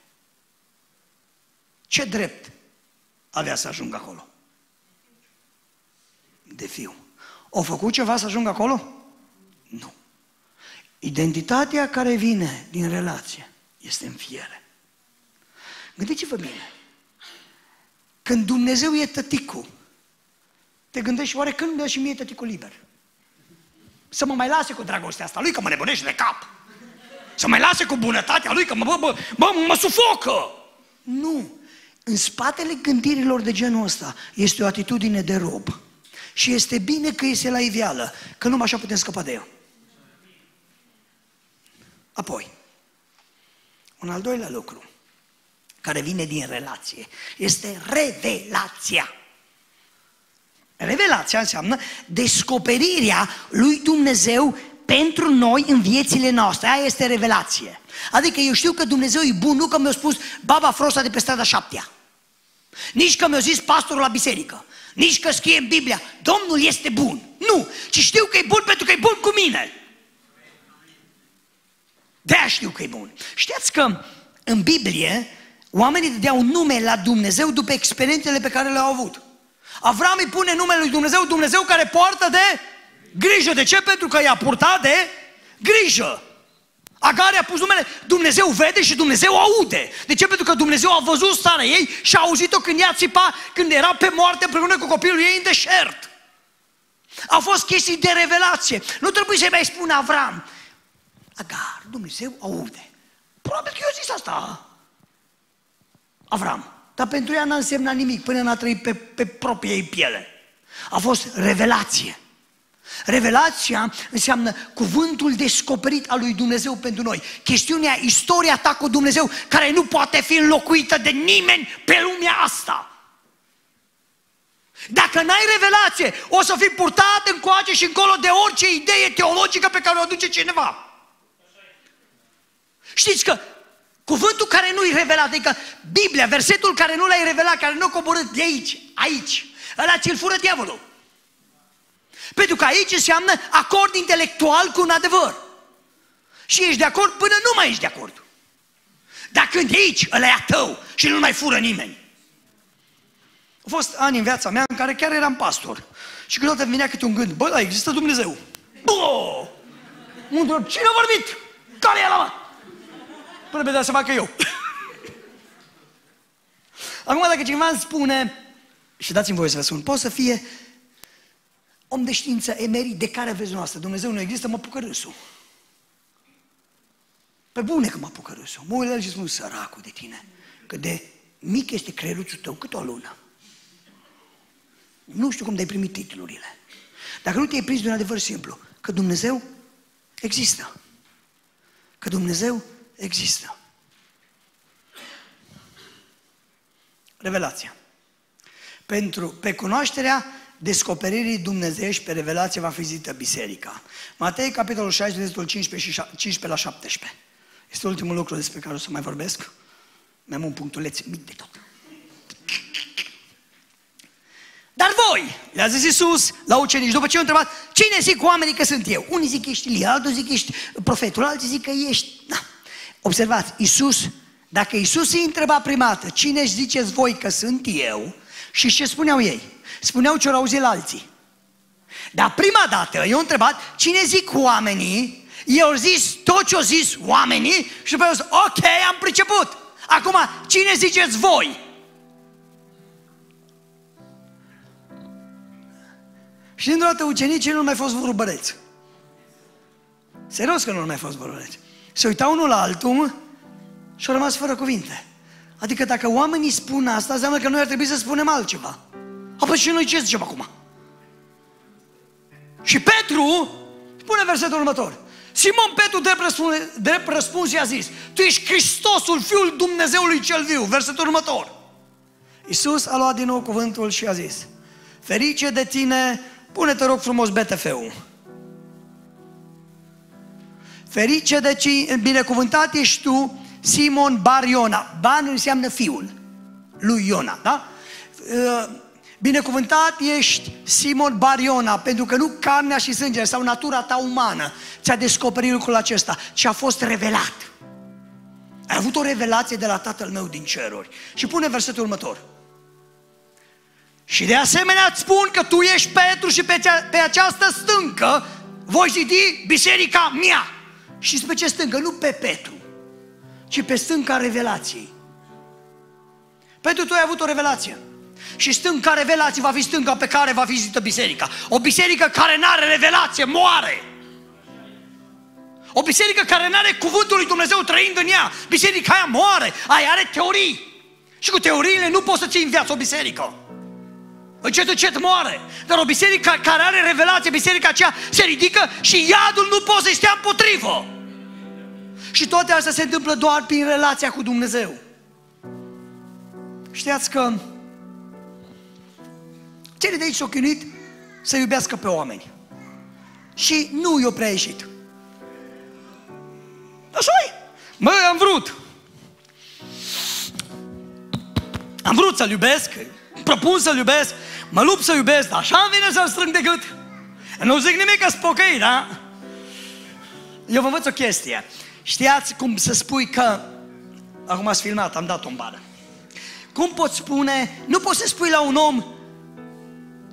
Ce drept avea să ajungă acolo? De fiu. O făcut ceva să ajungă acolo? Nu. Identitatea care vine din relație este în fiere. Gândiți-vă bine. Când Dumnezeu e tăticul, te gândești, oare când dă și mie tăticul liber? Să mă mai lase cu dragostea asta lui, că mă nebunește de cap. Să mă mai lase cu bunătatea lui, că mă, bă, bă, bă, mă sufocă. Nu. În spatele gândirilor de genul ăsta este o atitudine de rob. Și este bine că este la iveală, că numai așa putem scăpa de ea. Apoi, un al doilea lucru care vine din relație este revelația. Revelația înseamnă descoperirea lui Dumnezeu pentru noi în viețile noastre. Aia este revelație. Adică eu știu că Dumnezeu e bun, nu că mi-a spus baba Frosta de pe strada șaptea. Nici că mi-a zis pastorul la biserică. Nici că scrie în Biblia, Domnul este bun. Nu, ci știu că e bun pentru că e bun cu mine. de știu că e bun. Știați că în Biblie oamenii dădeau nume la Dumnezeu după experiențele pe care le-au avut. Avram îi pune numele lui Dumnezeu, Dumnezeu care poartă de grijă. De ce? Pentru că i-a purtat de grijă. Agar a pus numele, Dumnezeu vede și Dumnezeu aude. De ce? Pentru că Dumnezeu a văzut starea ei și a auzit-o când ea țipa, când era pe moarte împreună cu copilul ei în deșert. Au fost chestii de revelație. Nu trebuie să-i mai spun Avram. Agar, Dumnezeu aude. Probabil că eu zis asta. Avram. Dar pentru ea n-a însemnat nimic până n-a trăit pe, pe propria ei piele. A fost revelație. Revelația înseamnă cuvântul descoperit al lui Dumnezeu pentru noi. Chestiunea, istoria ta cu Dumnezeu, care nu poate fi înlocuită de nimeni pe lumea asta. Dacă n-ai revelație, o să fii purtat încoace și încolo de orice idee teologică pe care o aduce cineva. Știți că cuvântul care nu-i revelat, adică Biblia, versetul care nu l-ai revelat, care nu a coborât de aici, aici, ăla ți-l fură diavolul. Pentru că aici înseamnă acord intelectual cu un adevăr. Și ești de acord până nu mai ești de acord. Dar când e aici, ăla e a tău și nu mai fură nimeni. Au fost ani în viața mea în care chiar eram pastor. Și câteodată venea câte un gând, bă, da, există Dumnezeu. Bă! Cine a vorbit? Care e la Până pe seama că eu. *laughs* Acum dacă cineva îmi spune, și dați-mi voie să vă spun, poate să fie om de știință emerit de care vezi noastră, Dumnezeu nu există, mă apucă râsul. Pe bune că mă apucă râsul. Mă uit și spun, săracul de tine, că de mic este creieruțul tău, cât o lună. Nu știu cum de-ai primit titlurile. Dacă nu te-ai prins de un adevăr simplu, că Dumnezeu există. Că Dumnezeu există. Revelația. Pentru, pe cunoașterea descoperirii dumnezeiești pe revelație va fi zită biserica. Matei, capitolul 6, versetul 15, și 15 la 17. Este ultimul lucru despre care o să mai vorbesc. Mi-am un punctuleț mic de tot. Dar voi, le-a zis Iisus la ucenici, după ce au întrebat, cine zic oamenii că sunt eu? Unii zic că ești Ilie, alții zic că ești profetul, alții zic că ești... Da. Observați, Iisus, dacă Iisus îi întreba primată, cine ziceți voi că sunt eu? Și ce spuneau ei? Spuneau ce au auzit la alții. Dar prima dată eu întrebat, cine zic oamenii? Eu au zis tot ce au zis oamenii și după eu zis, ok, am priceput. Acum, cine ziceți voi? Și dintr-o dată ucenicii nu mai fost vorbăreți. Serios că nu mai fost vorbăreți. Se uitau unul la altul și au rămas fără cuvinte. Adică dacă oamenii spun asta, înseamnă că noi ar trebui să spunem altceva. Apoi și noi ce zicem acum? Și Petru spune versetul următor. Simon Petru drept răspuns, drept răspuns i-a zis, Tu ești Hristosul, Fiul Dumnezeului cel viu. Versetul următor. Iisus a luat din nou cuvântul și a zis, Ferice de tine, pune-te rog frumos BTF-ul. Ferice de cine, binecuvântat ești tu, Simon Bar Iona. Ban înseamnă fiul lui Iona, da? Binecuvântat ești Simon Bariona, pentru că nu carnea și sângele sau natura ta umană ți-a descoperit lucrul acesta, ci a fost revelat. Ai avut o revelație de la Tatăl meu din ceruri. Și pune versetul următor. Și de asemenea îți spun că tu ești Petru și pe, cea, pe această stâncă voi zidi biserica mea. Și pe ce stâncă? Nu pe Petru, ci pe stânca revelației. Pentru tu ai avut o revelație. Și stânca revelație va fi stânca pe care va fi zită biserica. O biserică care nu are revelație moare. O biserică care nu are cuvântul lui Dumnezeu trăind în ea, biserica aia moare, aia are teorii. Și cu teoriile nu poți să ții în viață o biserică. Încet, încet moare. Dar o biserică care are revelație, biserica aceea se ridică și iadul nu poate să-i stea împotrivă. Și toate astea se întâmplă doar prin relația cu Dumnezeu. Știați că cele de aici s-au chinuit să iubească pe oameni. Și nu i-o prea ieșit. Mă, am vrut. Am vrut să-l iubesc, propun să-l iubesc, mă lupt să iubesc, dar așa îmi vine să-l strâng de gât. Nu zic nimic că spocăi, da? Eu vă învăț o chestie. Știați cum să spui că... Acum ați filmat, am dat o bală. Cum poți spune... Nu poți să spui la un om...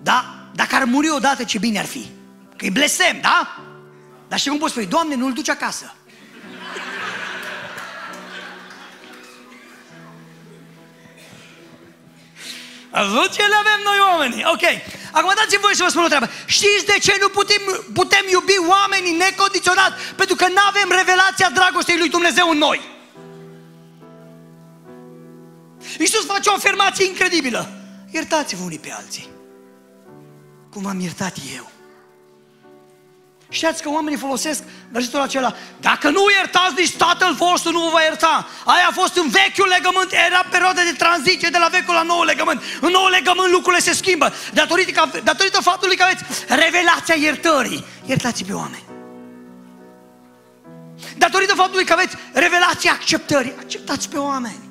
Da, dacă ar muri odată, ce bine ar fi. Că e blestem, da? Dar și cum poți spune, Doamne, nu-l duci acasă. Ați văzut ce le avem noi oamenii? Ok. Acum dați-mi voi să vă spun o treabă. Știți de ce nu putem, putem iubi oamenii necondiționat? Pentru că nu avem revelația dragostei lui Dumnezeu în noi. Iisus face o afirmație incredibilă. Iertați-vă unii pe alții. Cum am iertat eu. Știați că oamenii folosesc versetul acela. Dacă nu iertați, nici Tatăl vostru nu vă va ierta. Aia a fost în vechiul legământ, era perioada de tranziție de la vechiul la nou legământ. În nou legământ lucrurile se schimbă. Datorită, datorită faptului că aveți revelația iertării. Iertați pe oameni. Datorită faptului că aveți revelația acceptării. Acceptați pe oameni.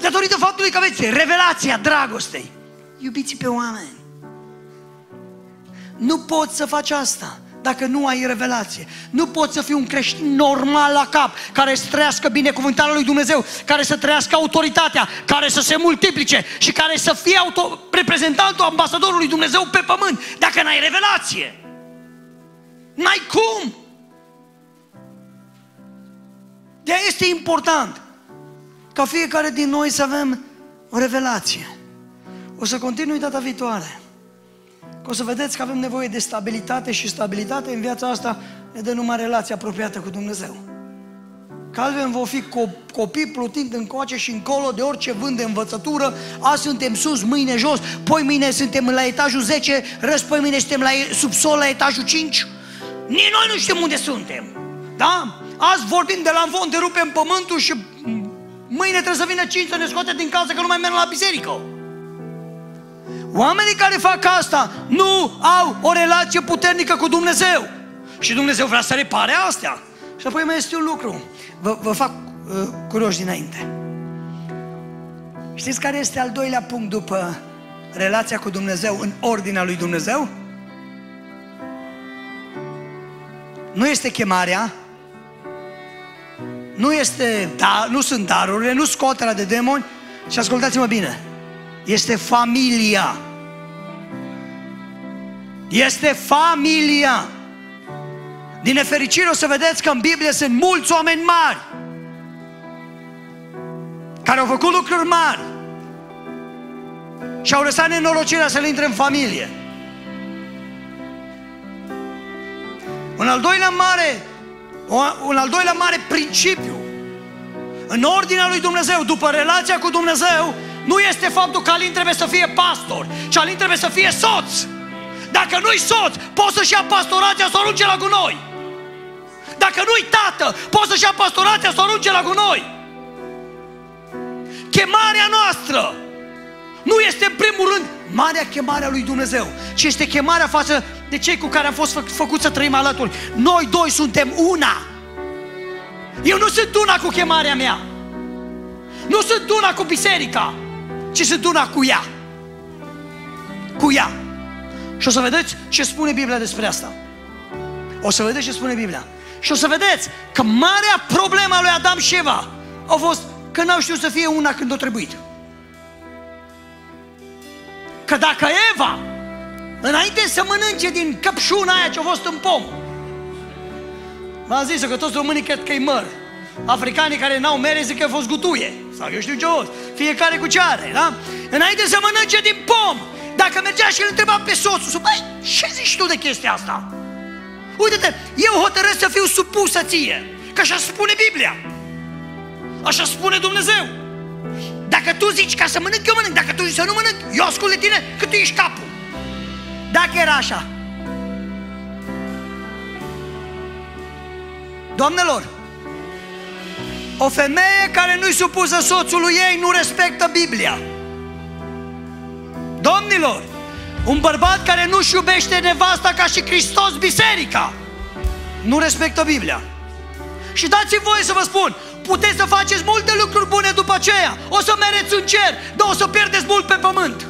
Datorită faptului că aveți revelația dragostei. Iubiți pe oameni. Nu poți să faci asta dacă nu ai revelație. Nu poți să fii un creștin normal la cap, care să trăiască binecuvântarea lui Dumnezeu, care să trăiască autoritatea, care să se multiplice și care să fie auto- reprezentantul ambasadorului Dumnezeu pe pământ, dacă n-ai revelație. N-ai cum! de este important ca fiecare din noi să avem o revelație. O să continui data viitoare. Că o să vedeți că avem nevoie de stabilitate și stabilitate în viața asta ne dă numai relația apropiată cu Dumnezeu. Că altfel vom fi copii plutind încoace și încolo de orice vânt de învățătură. Azi suntem sus, mâine jos, poi mâine suntem la etajul 10, răs poi mâine suntem la subsol la etajul 5. Nici noi nu știm unde suntem. Da? Azi vorbim de la învon, de rupem pământul și mâine trebuie să vină 5 să ne scoate din casă că nu mai merg la biserică. Oamenii care fac asta nu au o relație puternică cu Dumnezeu. Și Dumnezeu vrea să repare astea. Și apoi mai este un lucru. Vă, vă fac uh, curioși dinainte. Știți care este al doilea punct după relația cu Dumnezeu în ordinea lui Dumnezeu? Nu este chemarea, nu, este, da, nu sunt darurile, nu scoaterea de demoni și ascultați-mă bine, este familia. Este familia. Din nefericire o să vedeți că în Biblie sunt mulți oameni mari care au făcut lucruri mari și au lăsat nenorocirea să le intre în familie. Un al doilea mare, un al doilea mare principiu în ordinea lui Dumnezeu, după relația cu Dumnezeu, nu este faptul că Alin trebuie să fie pastor, ci Alin trebuie să fie soț. Dacă nu-i soț, poți să-și ia pastorația să o arunce la gunoi. Dacă nu-i tată, poți să-și ia pastorația să o arunce la gunoi. Chemarea noastră nu este în primul rând marea chemare a lui Dumnezeu, ci este chemarea față de cei cu care am fost fă- făcuți să trăim alături. Noi doi suntem una. Eu nu sunt una cu chemarea mea. Nu sunt una cu biserica, ci sunt una cu ea. Cu ea. Și o să vedeți ce spune Biblia despre asta. O să vedeți ce spune Biblia. Și o să vedeți că marea problema lui Adam și Eva a fost că n-au știut să fie una când o trebuit. Că dacă Eva, înainte să mănânce din căpșuna aia ce a fost în pom, v-am zis că toți românii cred că e măr. Africanii care n-au mere zic că a fost gutuie. Sau eu știu ce o Fiecare cu ce are, da? Înainte să mănânce din pom, dacă mergea și îl întreba pe soțul, băi, ce zici tu de chestia asta? Uite-te, eu hotărăsc să fiu supusă ție, că așa spune Biblia. Așa spune Dumnezeu. Dacă tu zici ca să mănânc, eu mănânc. Dacă tu zici să nu mănânc, eu ascult de tine că tu ești capul. Dacă era așa. Doamnelor, o femeie care nu-i supusă soțului ei nu respectă Biblia. Domnilor, un bărbat care nu-și iubește nevasta ca și Hristos biserica, nu respectă Biblia. Și dați-mi voie să vă spun, puteți să faceți multe lucruri bune după aceea. O să mereți în cer, dar o să pierdeți mult pe pământ.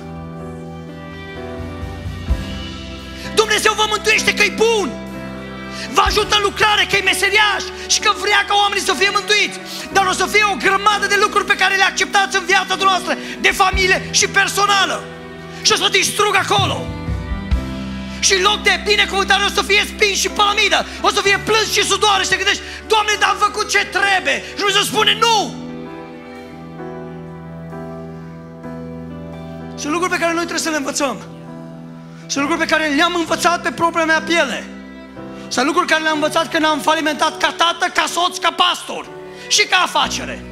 Dumnezeu vă mântuiește că e bun. Vă ajută în lucrare, că e meseriaș și că vrea ca oamenii să fie mântuiți. Dar o să fie o grămadă de lucruri pe care le acceptați în viața noastră, de familie și personală. Și o să distrug acolo. Și în loc de binecuvântare o să fie spin și palamidă, o să fie plâns și sudoare și te gândești, Doamne, dar am făcut ce trebuie. Și Dumnezeu spune, nu! Sunt lucruri pe care noi trebuie să le învățăm. Sunt lucruri pe care le-am învățat pe propria mea piele. Sunt lucruri care le-am învățat când am falimentat ca tată, ca soț, ca pastor și ca afacere.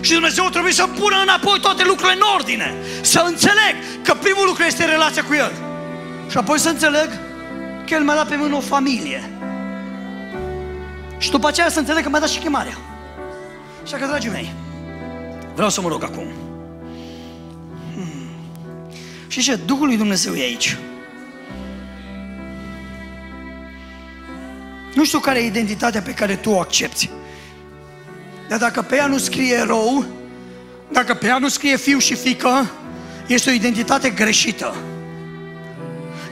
Și Dumnezeu trebuie să pună înapoi toate lucrurile în ordine. Să înțeleg că primul lucru este relația cu El. Și apoi să înțeleg că El mi-a dat pe mână o familie. Și după aceea să înțeleg că mi-a dat și chemarea. Așa că, dragii mei, vreau să mă rog acum. Hmm. Și ce? Duhul lui Dumnezeu e aici. Nu știu care e identitatea pe care tu o accepti. Dar dacă pe ea nu scrie rău, dacă pe ea nu scrie fiu și fică, este o identitate greșită.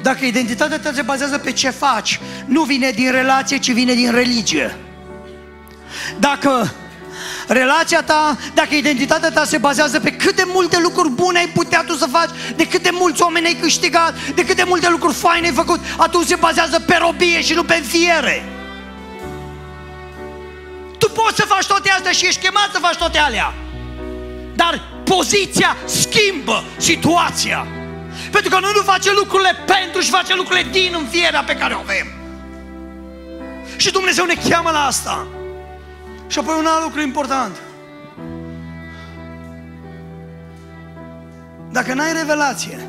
Dacă identitatea ta se bazează pe ce faci, nu vine din relație, ci vine din religie. Dacă relația ta, dacă identitatea ta se bazează pe cât de multe lucruri bune ai putea tu să faci, de cât de mulți oameni ai câștigat, de cât de multe lucruri faine ai făcut, atunci se bazează pe robie și nu pe înfiere. Tu poți să faci toate astea și ești chemat să faci toate alea. Dar poziția schimbă situația. Pentru că noi nu face lucrurile pentru și face lucrurile din înfierea pe care o avem. Și Dumnezeu ne cheamă la asta. Și apoi un alt lucru important. Dacă n-ai revelație,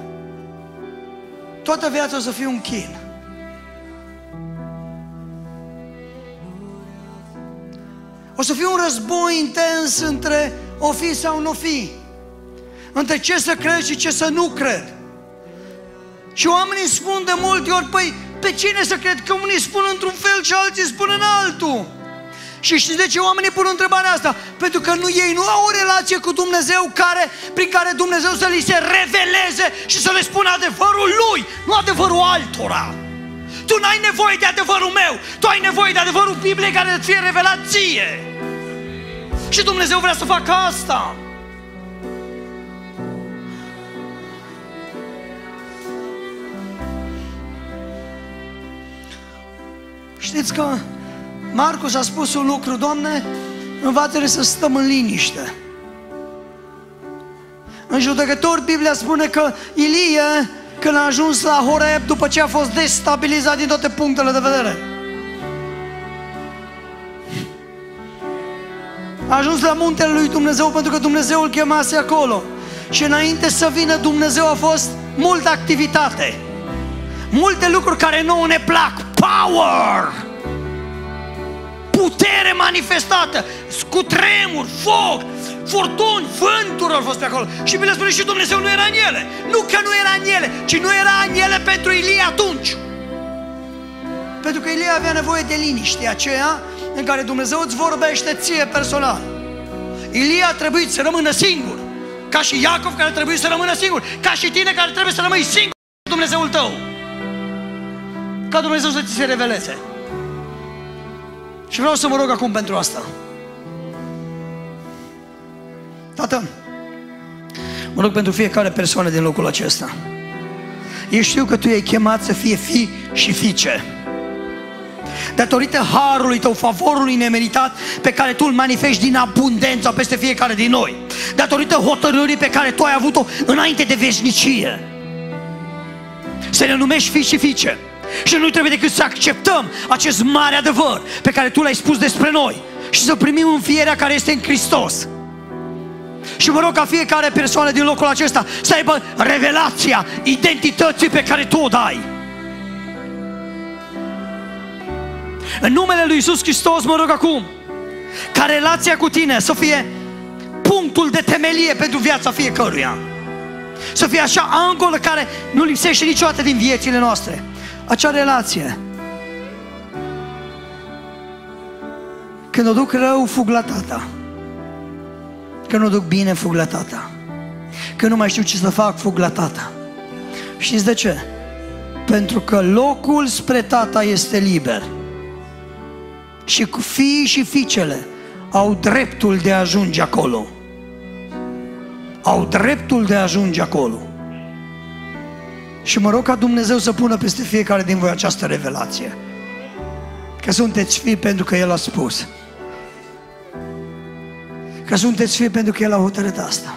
toată viața o să fie un chin. O să fie un război intens între o fi sau nu fi. Între ce să cred și ce să nu cred. Și oamenii spun de multe ori, păi, pe cine să cred? Că unii spun într-un fel și alții spun în altul. Și știți de ce oamenii pun întrebarea asta? Pentru că nu ei nu au o relație cu Dumnezeu care, prin care Dumnezeu să li se reveleze și să le spună adevărul Lui, nu adevărul altora. Tu n-ai nevoie de adevărul meu, tu ai nevoie de adevărul Bibliei care îți fie revelat ție. Și Dumnezeu vrea să facă asta. Știți că Marcus a spus un lucru, Doamne, învață să stăm în liniște. În judecător, Biblia spune că Ilie, când a ajuns la Horeb, după ce a fost destabilizat din toate punctele de vedere, a ajuns la muntele lui Dumnezeu pentru că Dumnezeu îl chemase acolo. Și înainte să vină Dumnezeu a fost multă activitate. Multe lucruri care nouă ne plac. Power! Putere manifestată, cu tremur, foc, furtuni, vânturi au fost pe acolo. Și Biblia spune și Dumnezeu nu era în ele. Nu că nu era în ele, ci nu era în ele pentru Ilie atunci. Pentru că Ilie avea nevoie de liniște aceea în care Dumnezeu îți vorbește ție personal. Ilie a trebuit să rămână singur. Ca și Iacov care trebuie să rămână singur. Ca și tine care trebuie să rămâi singur cu Dumnezeul tău. Ca Dumnezeu să ți se reveleze. Și vreau să mă rog acum pentru asta. Tată, mă rog pentru fiecare persoană din locul acesta. Eu știu că Tu i-ai chemat să fie fi și fiice. Datorită harului Tău, favorului nemeritat pe care Tu îl manifesti din abundență peste fiecare din noi. Datorită hotărârii pe care Tu ai avut-o înainte de veșnicie. Să ne numești fi și fiice. Și nu trebuie decât să acceptăm acest mare adevăr pe care Tu l-ai spus despre noi și să primim înfierea care este în Hristos. Și mă rog ca fiecare persoană din locul acesta să aibă revelația identității pe care Tu o dai. În numele Lui Iisus Hristos mă rog acum ca relația cu Tine să fie punctul de temelie pentru viața fiecăruia. Să fie așa angolă care nu lipsește niciodată din viețile noastre acea relație Când o duc rău, fug la tata. Când o duc bine, fug la tata. Când nu mai știu ce să fac, fug la tata. Știți de ce? Pentru că locul spre tata este liber. Și cu fiii și fiicele au dreptul de a ajunge acolo. Au dreptul de a ajunge acolo. Și mă rog ca Dumnezeu să pună peste fiecare din voi această revelație. Că sunteți fii pentru că El a spus. Că sunteți fii pentru că El a hotărât asta.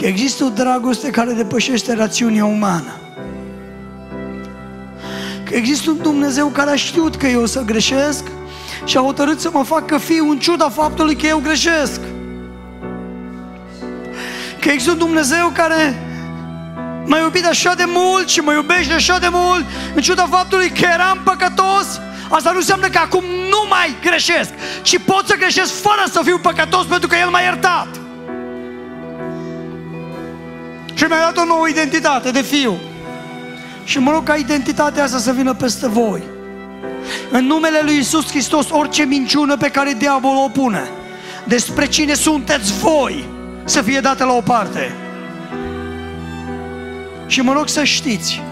Că există o dragoste care depășește rațiunea umană. Că există un Dumnezeu care a știut că eu o să greșesc și a hotărât să mă facă fiu în ciuda faptului că eu greșesc. Că există un Dumnezeu care m-a iubit așa de mult și mă iubește așa de mult în ciuda faptului că eram păcătos Asta nu înseamnă că acum nu mai greșesc, ci pot să greșesc fără să fiu păcătos pentru că El m-a iertat. Și mi-a dat o nouă identitate de fiu. Și mă rog ca identitatea asta să vină peste voi. În numele Lui Isus Hristos, orice minciună pe care diavolul o pune despre cine sunteți voi să fie dată la o parte. Și mă rog să știți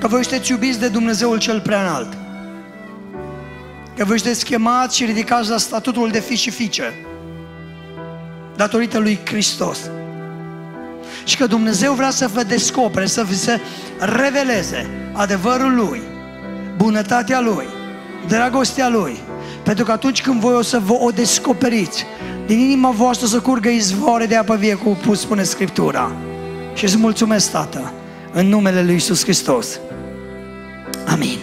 că voi sunteți iubiți de Dumnezeul cel prea înalt. Că voi sunteți chemați și ridicați la statutul de fi și fiice datorită lui Hristos. Și că Dumnezeu vrea să vă descopere, să vi se reveleze adevărul Lui, bunătatea Lui, dragostea Lui. Pentru că atunci când voi o să vă o descoperiți, din inima voastră să curgă izvoare de apă vie, cum spune Scriptura. Și îți mulțumesc, Tată, în numele Lui Isus Hristos. Amin.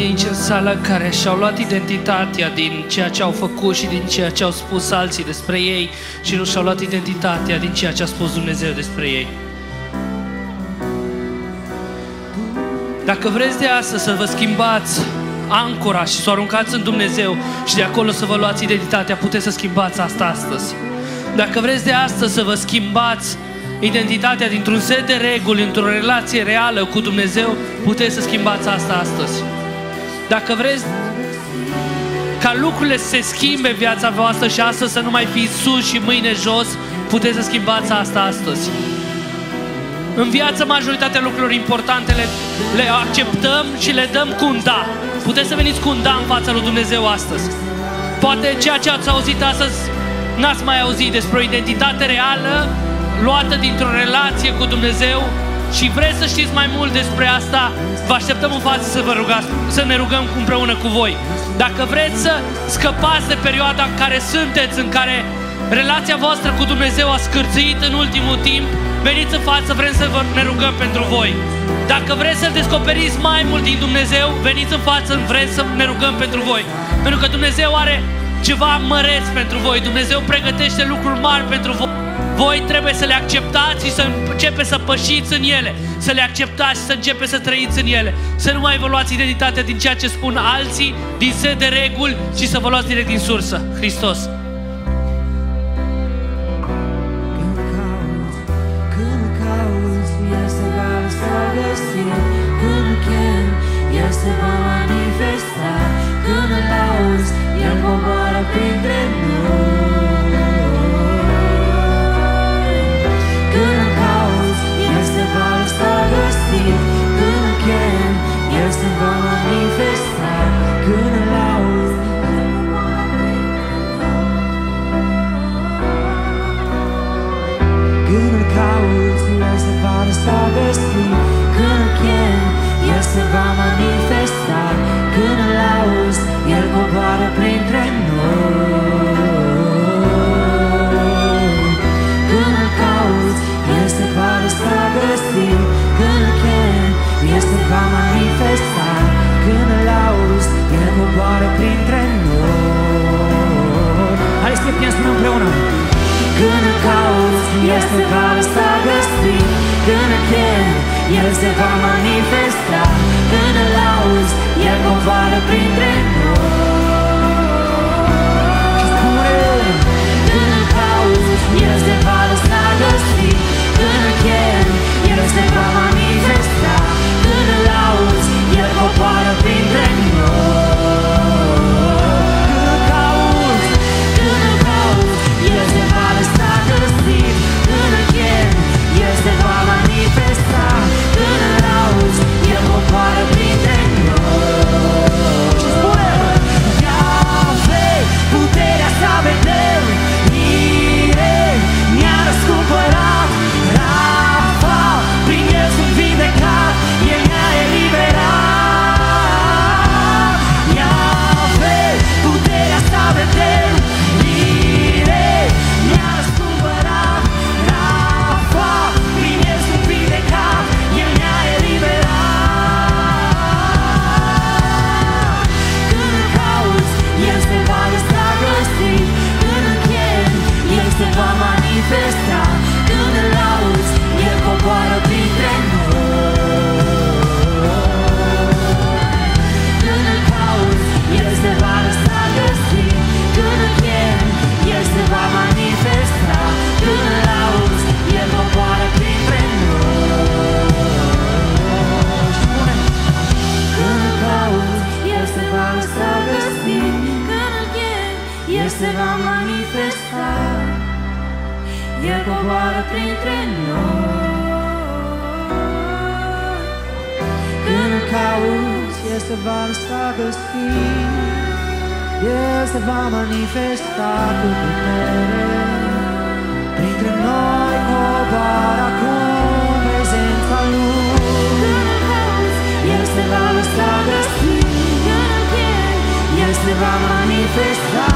Oameni aici în sală care și-au luat identitatea din ceea ce au făcut și din ceea ce au spus alții despre ei și nu și-au luat identitatea din ceea ce a spus Dumnezeu despre ei. Dacă vreți de astăzi să vă schimbați ancora și să o aruncați în Dumnezeu și de acolo să vă luați identitatea, puteți să schimbați asta astăzi. Dacă vreți de astăzi să vă schimbați identitatea dintr-un set de reguli, într-o relație reală cu Dumnezeu, puteți să schimbați asta astăzi. Dacă vreți ca lucrurile să se schimbe în viața voastră și astăzi să nu mai fiți sus și mâine jos, puteți să schimbați asta astăzi. În viață majoritatea lucrurilor importante le, le acceptăm și le dăm cu un da. Puteți să veniți cu un da în fața lui Dumnezeu astăzi. Poate ceea ce ați auzit astăzi n-ați mai auzit despre o identitate reală luată dintr-o relație cu Dumnezeu și vreți să știți mai mult despre asta, vă așteptăm în față să vă rugați, să ne rugăm împreună cu voi. Dacă vreți să scăpați de perioada în care sunteți, în care relația voastră cu Dumnezeu a scârțit în ultimul timp, veniți în față, vrem să vă, ne rugăm pentru voi. Dacă vreți să descoperiți mai mult din Dumnezeu, veniți în față, vrem să ne rugăm pentru voi. Pentru că Dumnezeu are ceva măreț pentru voi. Dumnezeu pregătește lucruri mari pentru voi. Voi trebuie să le acceptați și să începeți să pășiți în ele, să le acceptați și să începeți să trăiți în ele. Să nu mai vă luați identitatea din ceea ce spun alții, din set de reguli, ci să vă luați direct din sursă. Hristos. se va manifesta Când îl auzi, El coboară printre noi. Când îl cauți, El se va lăsa găsit Când îl chem, El se va manifesta Când îl auzi Când îl cauți, El se va lăsa găsit Când îl chem, El se va manifesta coboară printre noi. Când îl cauți, El se va lăsa găsit Când îl chem, El se va manifesta. Când îl auzi, El coboară printre noi. Hai să ne spune împreună. Când îl cauți, El se va lăsa găsit Când îl chem, El se va manifesta. Când îl auzi, El coboară printre noi se va lăsa găsit. Când îl chem, El se va manifesta. Când îl auzi, El coboară printre noi se va manifesta. El coboară printre noi. Când îl cauți, El se va lăsa găsit El se va manifesta cu putere. Printre noi coboară acum prezența Lui. El se va lăsa găsit Când îl chem, El se va manifesta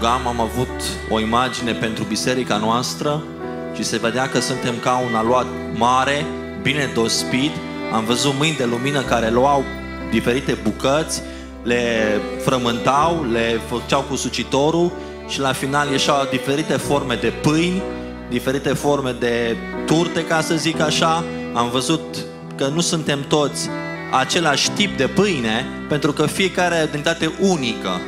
rugam, am avut o imagine pentru biserica noastră și se vedea că suntem ca un aluat mare, bine dospit. Am văzut mâini de lumină care luau diferite bucăți, le frământau, le făceau cu sucitorul și la final ieșeau diferite forme de pâini, diferite forme de turte, ca să zic așa. Am văzut că nu suntem toți același tip de pâine, pentru că fiecare are o identitate unică.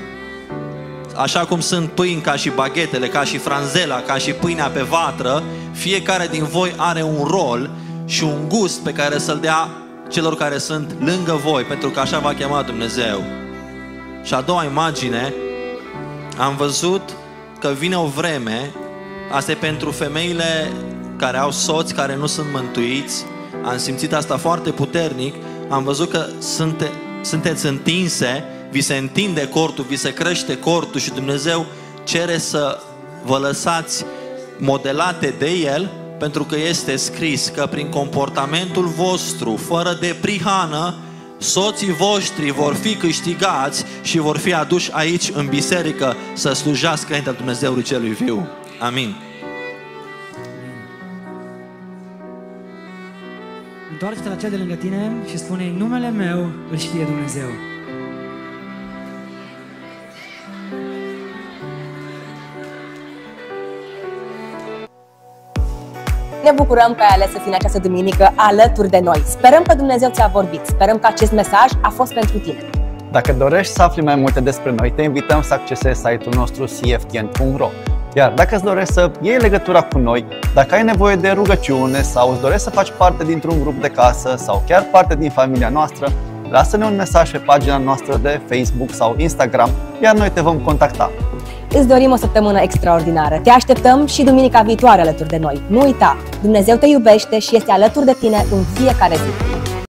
Așa cum sunt pâini ca și baghetele, ca și franzela, ca și pâinea pe vatră, fiecare din voi are un rol și un gust pe care să-l dea celor care sunt lângă voi, pentru că așa va chema Dumnezeu. Și a doua imagine, am văzut că vine o vreme, asta e pentru femeile care au soți care nu sunt mântuiți, am simțit asta foarte puternic, am văzut că sunte, sunteți întinse, vi se întinde cortul, vi se crește cortul și Dumnezeu cere să vă lăsați modelate de El, pentru că este scris că prin comportamentul vostru, fără de prihană, soții voștri vor fi câștigați și vor fi aduși aici în biserică să slujească înaintea Dumnezeului celui viu. Amin. Întoarce-te la cel de lângă tine și spune numele meu îl știe Dumnezeu. Ne bucurăm că ai ales să fii în această duminică alături de noi. Sperăm că Dumnezeu ți-a vorbit. Sperăm că acest mesaj a fost pentru tine. Dacă dorești să afli mai multe despre noi, te invităm să accesezi site-ul nostru cftn.ro. Iar dacă îți dorești să iei legătura cu noi, dacă ai nevoie de rugăciune sau îți dorești să faci parte dintr-un grup de casă sau chiar parte din familia noastră, lasă-ne un mesaj pe pagina noastră de Facebook sau Instagram, iar noi te vom contacta. Îți dorim o săptămână extraordinară. Te așteptăm și duminica viitoare alături de noi. Nu uita, Dumnezeu te iubește și este alături de tine în fiecare zi.